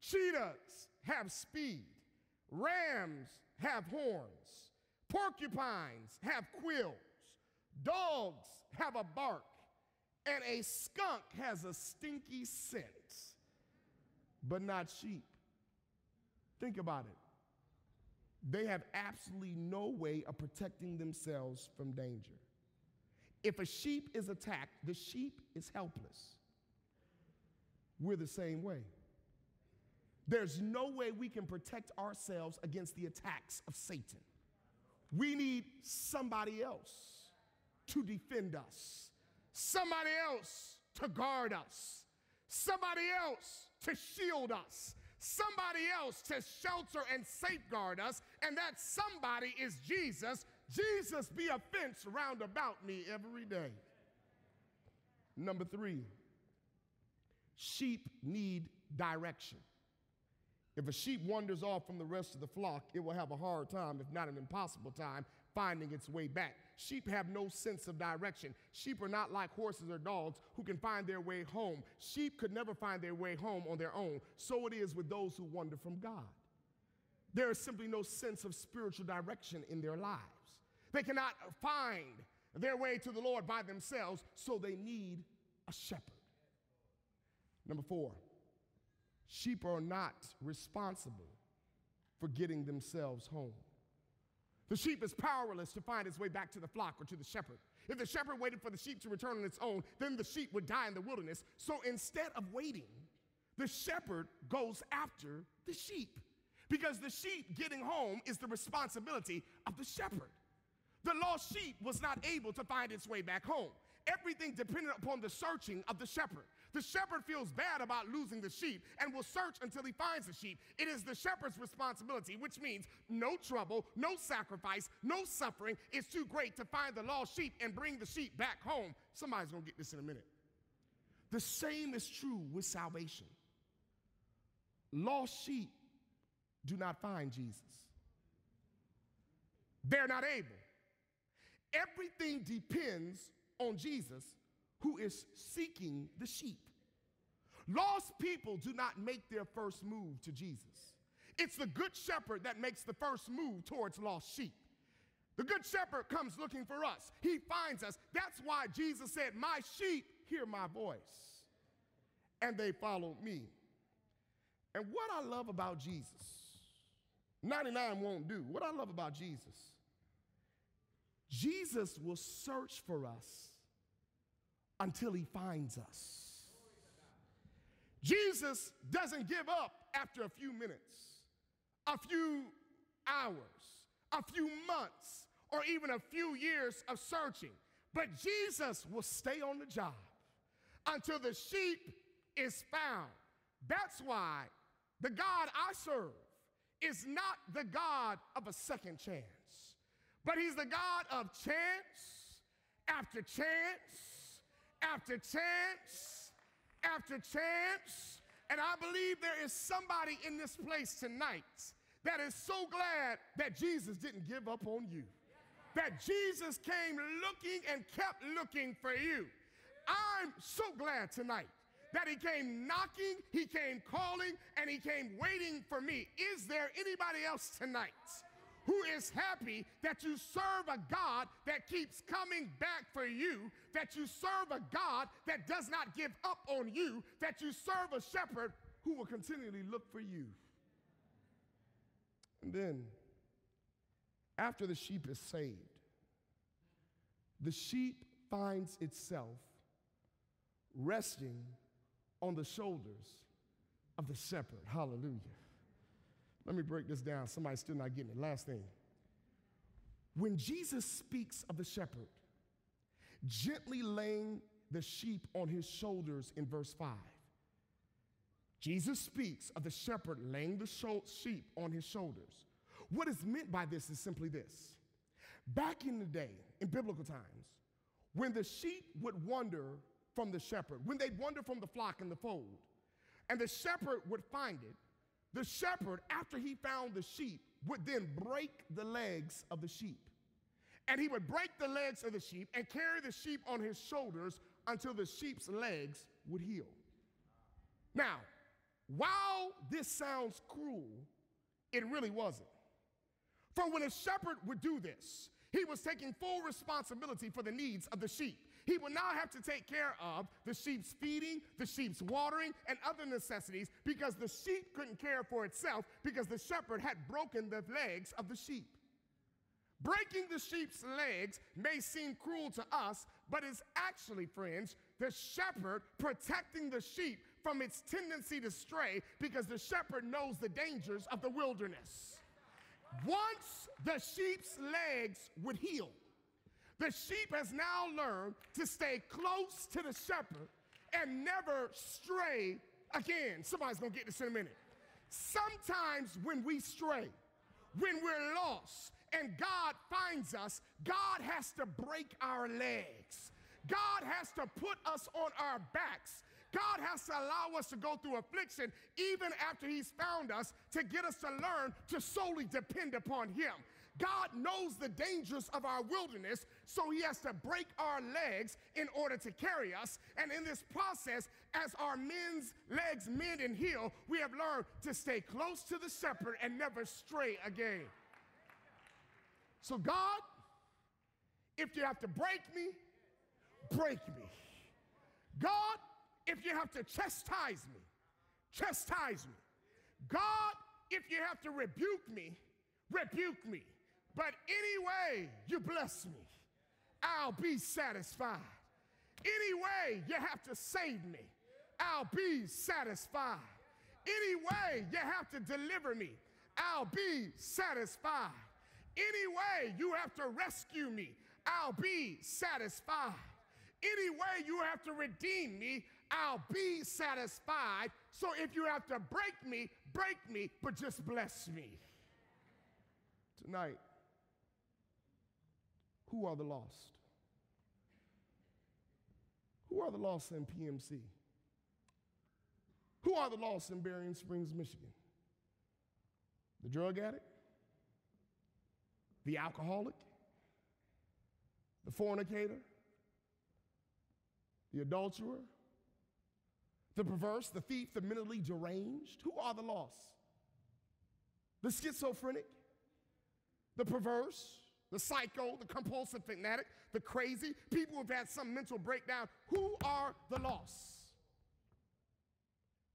cheetahs have speed, rams have horns, porcupines have quills, dogs have a bark, and a skunk has a stinky scent, but not sheep. Think about it they have absolutely no way of protecting themselves from danger. If a sheep is attacked, the sheep is helpless. We're the same way. There's no way we can protect ourselves against the attacks of Satan. We need somebody else to defend us, somebody else to guard us, somebody else to shield us, somebody else to shelter and safeguard us, and that somebody is Jesus. Jesus be a fence round about me every day. Number three, sheep need direction. If a sheep wanders off from the rest of the flock, it will have a hard time, if not an impossible time, finding its way back. Sheep have no sense of direction. Sheep are not like horses or dogs who can find their way home. Sheep could never find their way home on their own. So it is with those who wander from God. There is simply no sense of spiritual direction in their lives. They cannot find their way to the Lord by themselves, so they need a shepherd. Number four, sheep are not responsible for getting themselves home. The sheep is powerless to find its way back to the flock or to the shepherd. If the shepherd waited for the sheep to return on its own, then the sheep would die in the wilderness. So instead of waiting, the shepherd goes after the sheep because the sheep getting home is the responsibility of the shepherd. The lost sheep was not able to find its way back home. Everything depended upon the searching of the shepherd. The shepherd feels bad about losing the sheep and will search until he finds the sheep. It is the shepherd's responsibility, which means no trouble, no sacrifice, no suffering. It's too great to find the lost sheep and bring the sheep back home. Somebody's gonna get this in a minute. The same is true with salvation. Lost sheep do not find Jesus, they're not able. Everything depends on Jesus who is seeking the sheep. Lost people do not make their first move to Jesus. It's the good shepherd that makes the first move towards lost sheep. The good shepherd comes looking for us. He finds us. That's why Jesus said, My sheep hear my voice, and they follow me. And what I love about Jesus, 99 won't do. What I love about Jesus, Jesus will search for us until he finds us. Jesus doesn't give up after a few minutes, a few hours, a few months, or even a few years of searching. But Jesus will stay on the job until the sheep is found. That's why the God I serve is not the God of a second chance, but He's the God of chance after chance after chance after chance. And I believe there is somebody in this place tonight that is so glad that Jesus didn't give up on you. That Jesus came looking and kept looking for you. I'm so glad tonight that he came knocking, he came calling, and he came waiting for me. Is there anybody else tonight? Who is happy that you serve a God that keeps coming back for you, that you serve a God that does not give up on you, that you serve a shepherd who will continually look for you. And then, after the sheep is saved, the sheep finds itself resting on the shoulders of the shepherd. Hallelujah. Let me break this down. Somebody's still not getting it. Last thing. When Jesus speaks of the shepherd, gently laying the sheep on his shoulders in verse 5, Jesus speaks of the shepherd laying the sheep on his shoulders. What is meant by this is simply this. Back in the day, in biblical times, when the sheep would wander from the shepherd, when they'd wander from the flock and the fold, and the shepherd would find it, the shepherd, after he found the sheep, would then break the legs of the sheep. And he would break the legs of the sheep and carry the sheep on his shoulders until the sheep's legs would heal. Now, while this sounds cruel, it really wasn't. For when a shepherd would do this, he was taking full responsibility for the needs of the sheep. He would now have to take care of the sheep's feeding, the sheep's watering, and other necessities because the sheep couldn't care for itself because the shepherd had broken the legs of the sheep. Breaking the sheep's legs may seem cruel to us, but is actually, friends, the shepherd protecting the sheep from its tendency to stray because the shepherd knows the dangers of the wilderness. Once the sheep's legs would heal, the sheep has now learned to stay close to the shepherd and never stray again. Somebody's gonna get this in a minute. Sometimes when we stray, when we're lost, and God finds us, God has to break our legs. God has to put us on our backs. God has to allow us to go through affliction even after He's found us to get us to learn to solely depend upon Him. God knows the dangers of our wilderness, so He has to break our legs in order to carry us. And in this process, as our men's legs mend and heal, we have learned to stay close to the shepherd and never stray again. So, God, if you have to break me, break me. God, if you have to chastise me, chastise me. God, if you have to rebuke me, rebuke me. But anyway, you bless me, I'll be satisfied. Anyway, you have to save me, I'll be satisfied. Anyway, you have to deliver me, I'll be satisfied. Anyway, you have to rescue me, I'll be satisfied. Anyway, you have to redeem me, I'll be satisfied. So if you have to break me, break me, but just bless me. Tonight, who are the lost? Who are the lost in PMC? Who are the lost in Berrien Springs, Michigan? The drug addict? The alcoholic? The fornicator? The adulterer? The perverse? The thief? The mentally deranged? Who are the lost? The schizophrenic? The perverse? The psycho, the compulsive fanatic, the crazy, people who've had some mental breakdown. Who are the lost?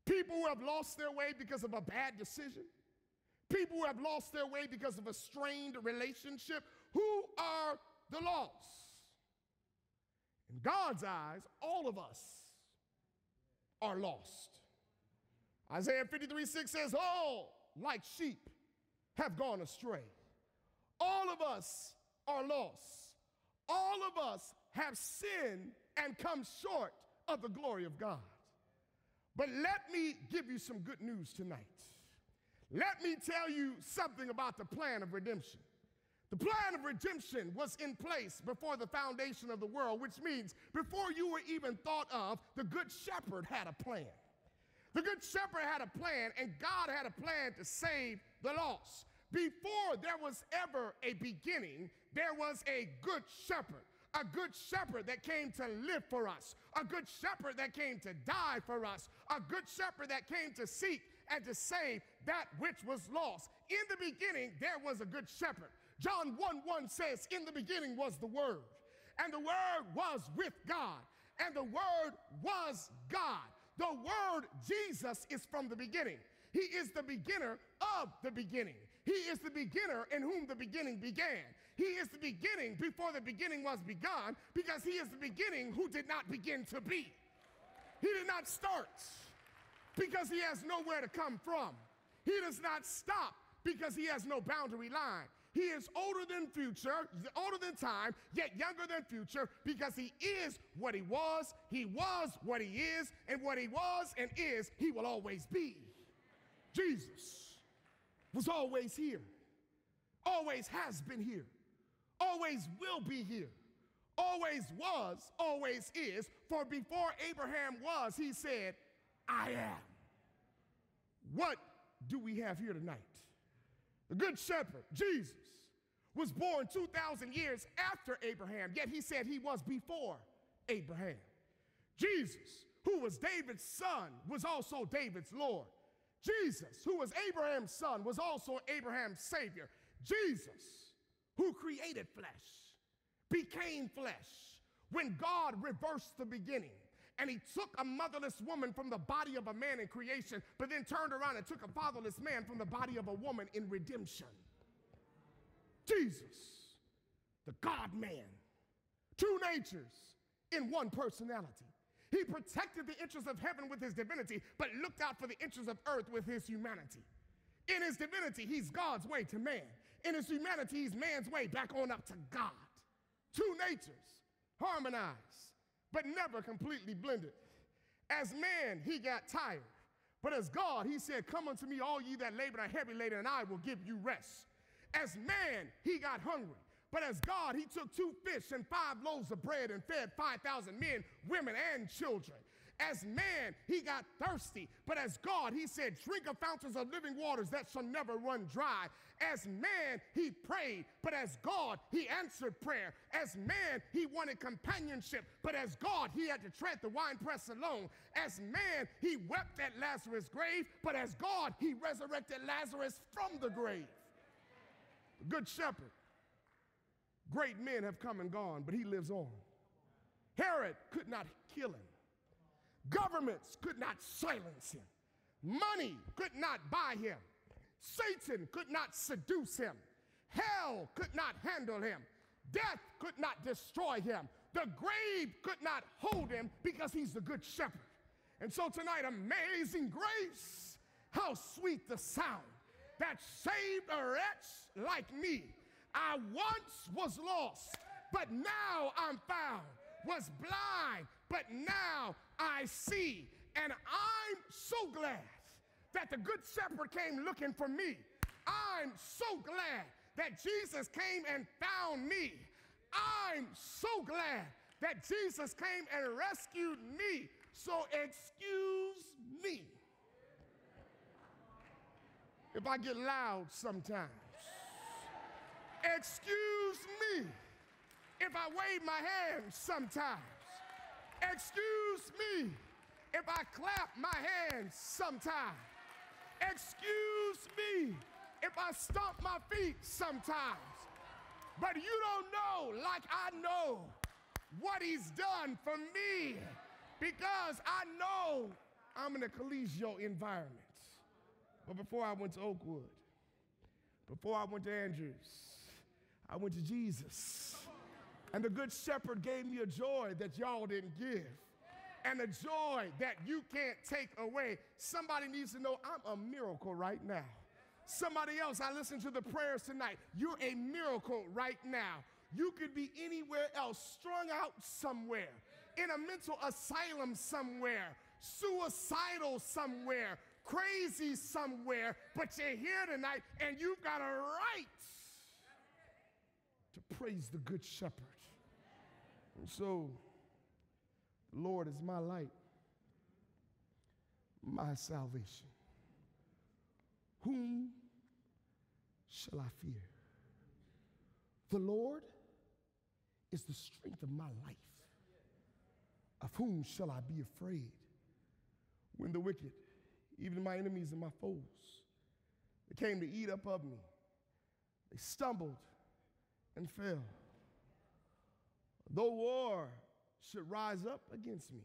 People who have lost their way because of a bad decision. People who have lost their way because of a strained relationship. Who are the lost? In God's eyes, all of us are lost. Isaiah 53 6 says, All like sheep have gone astray. All of us are lost. All of us have sinned and come short of the glory of God. But let me give you some good news tonight. Let me tell you something about the plan of redemption. The plan of redemption was in place before the foundation of the world, which means before you were even thought of, the Good Shepherd had a plan. The Good Shepherd had a plan, and God had a plan to save the lost. Before there was ever a beginning, there was a good shepherd. A good shepherd that came to live for us, a good shepherd that came to die for us, a good shepherd that came to seek and to save that which was lost. In the beginning, there was a good shepherd. John 1 1 says, In the beginning was the Word, and the Word was with God, and the Word was God. The Word, Jesus, is from the beginning. He is the beginner of the beginning. He is the beginner in whom the beginning began. He is the beginning before the beginning was begun because he is the beginning who did not begin to be. He did not start because he has nowhere to come from. He does not stop because he has no boundary line. He is older than future, older than time, yet younger than future because he is what he was, he was what he is, and what he was and is, he will always be. Jesus was always here. always has been here, always will be here, always was, always is. For before Abraham was, he said, I am. What do we have here tonight? The Good Shepherd, Jesus, was born 2,000 years after Abraham, yet he said he was before Abraham. Jesus, who was David's son, was also David's Lord. Jesus, who was Abraham's son, was also Abraham's Savior. Jesus, who created flesh, became flesh when God reversed the beginning. And he took a motherless woman from the body of a man in creation, but then turned around and took a fatherless man from the body of a woman in redemption. Jesus, the God man, two natures in one personality. He protected the interests of heaven with his divinity, but looked out for the interests of earth with his humanity. In his divinity, he's God's way to man. In his humanity, he's man's way back on up to God. Two natures harmonized, but never completely blended. As man, he got tired. But as God, he said, Come unto me, all ye that labor and are heavy laden, and I will give you rest. As man, he got hungry. But as God, he took two fish and five loaves of bread and fed 5,000 men, women, and children. As man, he got thirsty. But as God, he said, Drink of fountains of living waters that shall never run dry. As man, he prayed. But as God, he answered prayer. As man, he wanted companionship. But as God, he had to tread the winepress alone. As man, he wept at Lazarus' grave. But as God, he resurrected Lazarus from the grave. Good shepherd. Great men have come and gone, but he lives on. Herod could not kill him. Governments could not silence him. Money could not buy him. Satan could not seduce him. Hell could not handle him. Death could not destroy him. The grave could not hold him because he's the good shepherd. And so tonight, amazing grace, how sweet the sound that saved a wretch like me. I once was lost, but now I'm found. Was blind, but now I see. And I'm so glad that the Good Shepherd came looking for me. I'm so glad that Jesus came and found me. I'm so glad that Jesus came and rescued me. So excuse me if I get loud sometimes. Excuse me if I wave my hands sometimes. Excuse me if I clap my hands sometimes. Excuse me if I stomp my feet sometimes. But you don't know, like I know, what he's done for me because I know I'm in a collegial environment. But before I went to Oakwood, before I went to Andrews, I went to Jesus. And the Good Shepherd gave me a joy that y'all didn't give. And a joy that you can't take away. Somebody needs to know I'm a miracle right now. Somebody else, I listened to the prayers tonight. You're a miracle right now. You could be anywhere else, strung out somewhere, in a mental asylum somewhere, suicidal somewhere, crazy somewhere, but you're here tonight and you've got a right to praise the Good Shepherd. And so, the Lord is my light, my salvation. Whom shall I fear? The Lord is the strength of my life. Of whom shall I be afraid? When the wicked, even my enemies and my foes, they came to eat up of me, they stumbled and fail. Though war should rise up against me,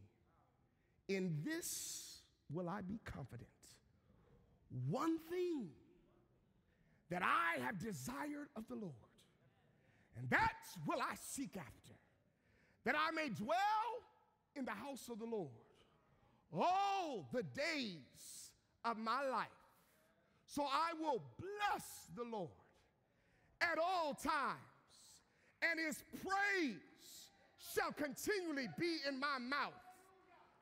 in this will I be confident. One thing that I have desired of the Lord, and that will I seek after, that I may dwell in the house of the Lord all the days of my life. So I will bless the Lord at all times and his praise shall continually be in my mouth.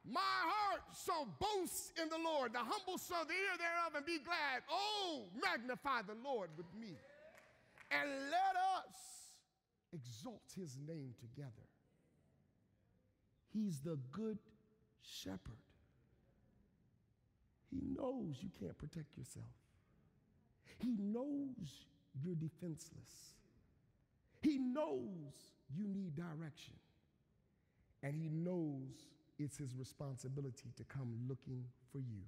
My heart shall boast in the Lord. The humble shall hear thereof and be glad. Oh, magnify the Lord with me. And let us exalt his name together. He's the good shepherd. He knows you can't protect yourself. He knows you're defenseless. He knows you need direction. And he knows it's his responsibility to come looking for you.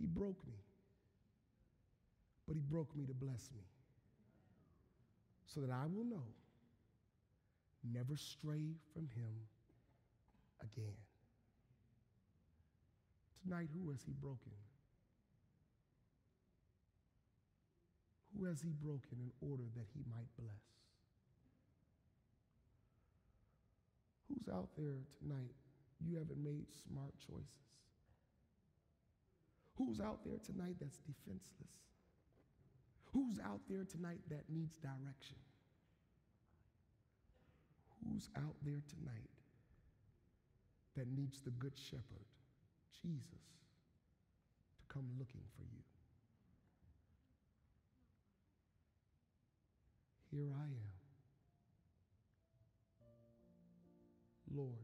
He broke me, but he broke me to bless me so that I will know never stray from him again. Tonight, who has he broken? Who has he broken in order that he might bless? Who's out there tonight? You haven't made smart choices. Who's out there tonight that's defenseless? Who's out there tonight that needs direction? Who's out there tonight that needs the Good Shepherd, Jesus, to come looking for you? Here I am. Lord,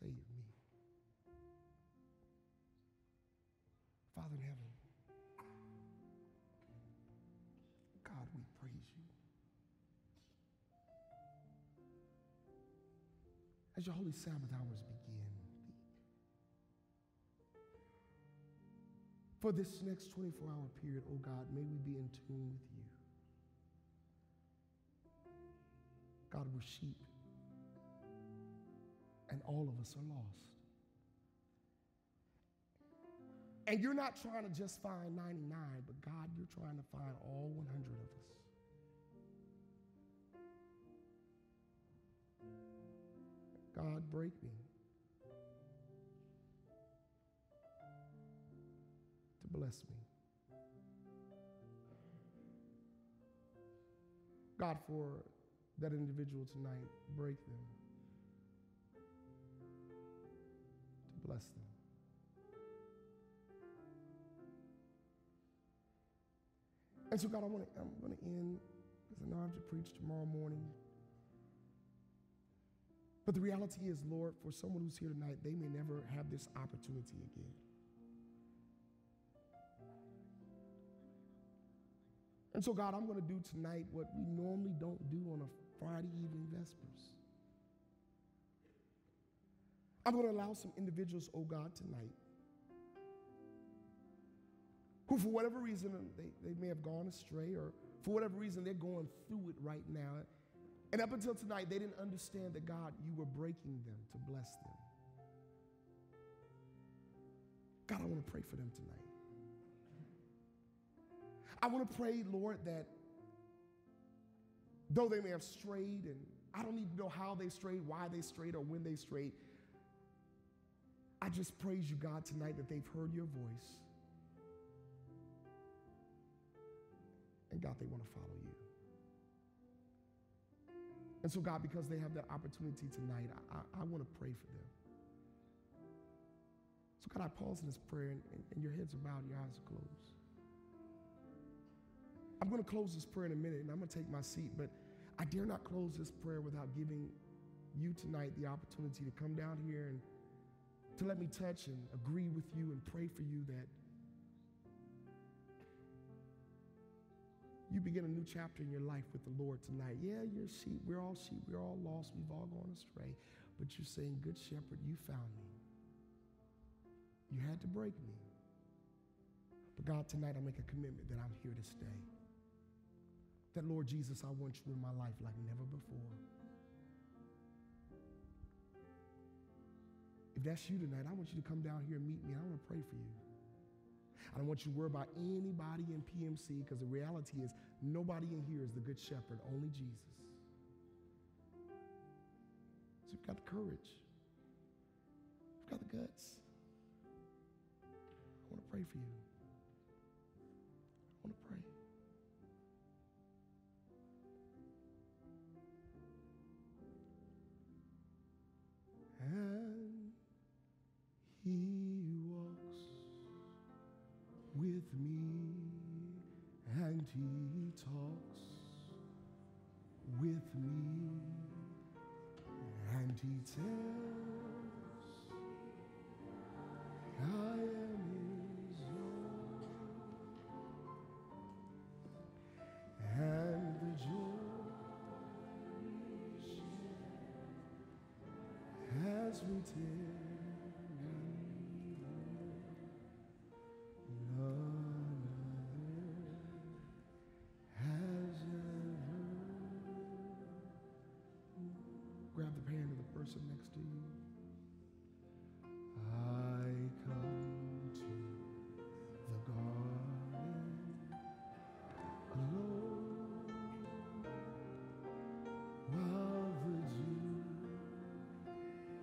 save me. Father in heaven, God, we praise you. As your holy Sabbath hours begin, for this next 24 hour period, oh God, may we be in tune with you. God, we're sheep, and all of us are lost. And you're not trying to just find 99, but God, you're trying to find all 100 of us. God, break me to bless me. God, for that individual tonight, break them to bless them. And so, God, I want to, I'm going to end because I know I have to preach tomorrow morning. But the reality is, Lord, for someone who's here tonight, they may never have this opportunity again. And so, God, I'm going to do tonight what we normally don't do on a Friday evening Vespers. I'm going to allow some individuals, oh God, tonight, who for whatever reason they, they may have gone astray or for whatever reason they're going through it right now. And up until tonight, they didn't understand that God, you were breaking them to bless them. God, I want to pray for them tonight. I want to pray, Lord, that though they may have strayed, and I don't to know how they strayed, why they strayed, or when they strayed, I just praise you, God, tonight that they've heard your voice. And God, they want to follow you. And so, God, because they have that opportunity tonight, I, I, I want to pray for them. So, God, I pause in this prayer, and, and, and your heads are bowed, your eyes are closed. I'm going to close this prayer in a minute, and I'm going to take my seat, but I dare not close this prayer without giving you tonight the opportunity to come down here and to let me touch and agree with you and pray for you that you begin a new chapter in your life with the Lord tonight. Yeah, you're sheep. We're all sheep. We're all lost. We've all gone astray. But you're saying, Good shepherd, you found me. You had to break me. But God, tonight I make a commitment that I'm here to stay. That, Lord Jesus, I want you in my life like never before. If that's you tonight, I want you to come down here and meet me. I want to pray for you. I don't want you to worry about anybody in PMC because the reality is nobody in here is the good shepherd, only Jesus. So you've got the courage, you've got the guts. I want to pray for you. he talks with me and he tells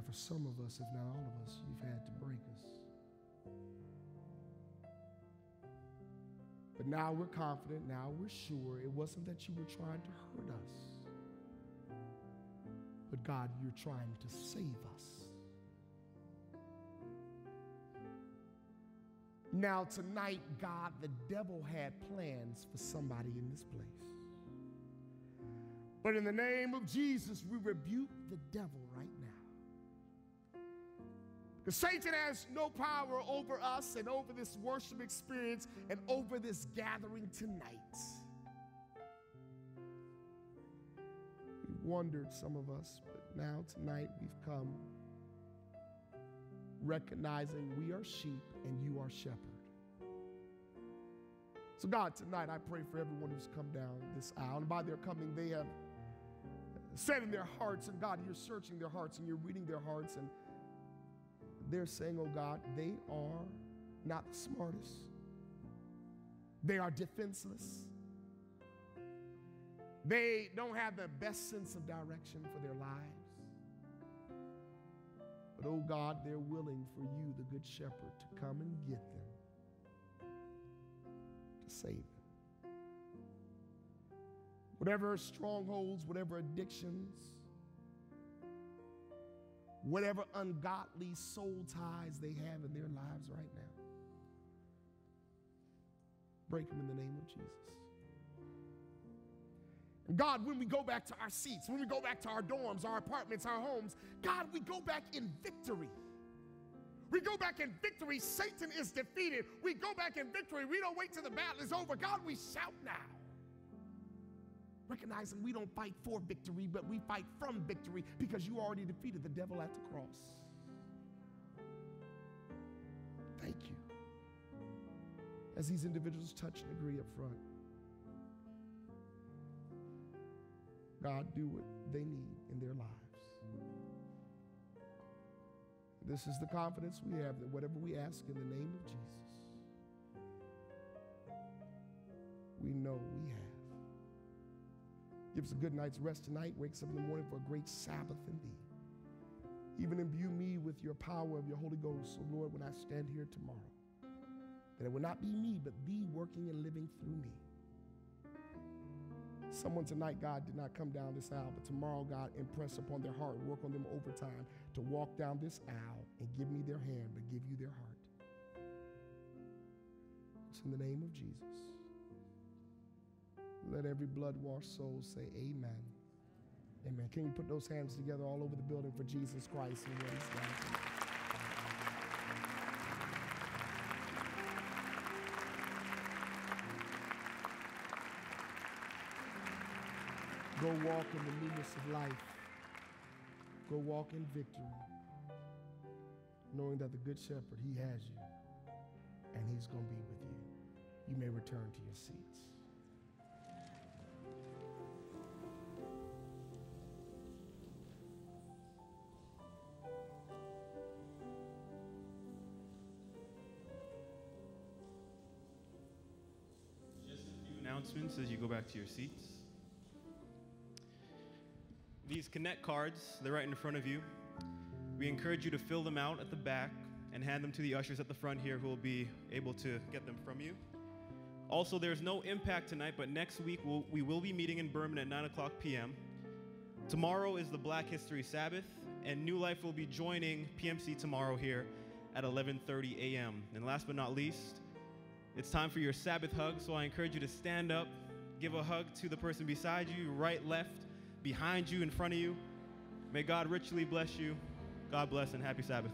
That for some of us, if not all of us, you've had to break us. But now we're confident, now we're sure it wasn't that you were trying to hurt us, but God, you're trying to save us. Now, tonight, God, the devil had plans for somebody in this place. But in the name of Jesus, we rebuke the devil Satan has no power over us and over this worship experience and over this gathering tonight. We wondered, some of us, but now tonight we've come recognizing we are sheep and you are shepherd. So, God, tonight I pray for everyone who's come down this aisle. And by their coming, they have said in their hearts, and God, you're searching their hearts and you're reading their hearts, and they're saying, oh God, they are not the smartest, they are defenseless. They don't have the best sense of direction for their lives. But oh God, they're willing for you, the Good Shepherd, to come and get them, to save them. Whatever strongholds, whatever addictions, whatever ungodly soul ties they have in their lives right now, break them in the name of Jesus. And God, when we go back to our seats, when we go back to our dorms, our apartments, our homes, God, we go back in victory. We go back in victory. Satan is defeated. We go back in victory. We don't wait till the battle is over. God, we shout now recognizing we don't fight for victory, but we fight from victory because you already defeated the devil at the cross. Thank you. As these individuals touch and agree up front, God, do what they need in their lives. This is the confidence we have that whatever we ask in the name of Jesus, we know we have. Give us a good night's rest tonight. Wakes up in the morning for a great Sabbath in thee. Even imbue me with your power of your Holy Ghost. So, Lord, when I stand here tomorrow, that it will not be me, but thee working and living through me. Someone tonight, God, did not come down this aisle, but tomorrow, God, impress upon their heart, work on them overtime to walk down this aisle and give me their hand, but give you their heart. It's in the name of Jesus. Let every blood washed soul say, Amen. Amen. Can you put those hands together all over the building for Jesus Christ? Go walk in the newness of life. Go walk in victory, knowing that the Good Shepherd, He has you, and He's going to be with you. You may return to your seats. As you go back to your seats. These Connect cards, they're right in front of you. We encourage you to fill them out at the back and hand them to the ushers at the front here who will be able to get them from you. Also, there's no impact tonight, but next week we'll, we will be meeting in Berman at 9 o'clock p.m. Tomorrow is the Black History Sabbath, and New Life will be joining PMC tomorrow here at 11:30 a.m. And last but not least, it's time for your Sabbath hug, so I encourage you to stand up, give a hug to the person beside you, right, left, behind you, in front of you. May God richly bless you. God bless and happy Sabbath.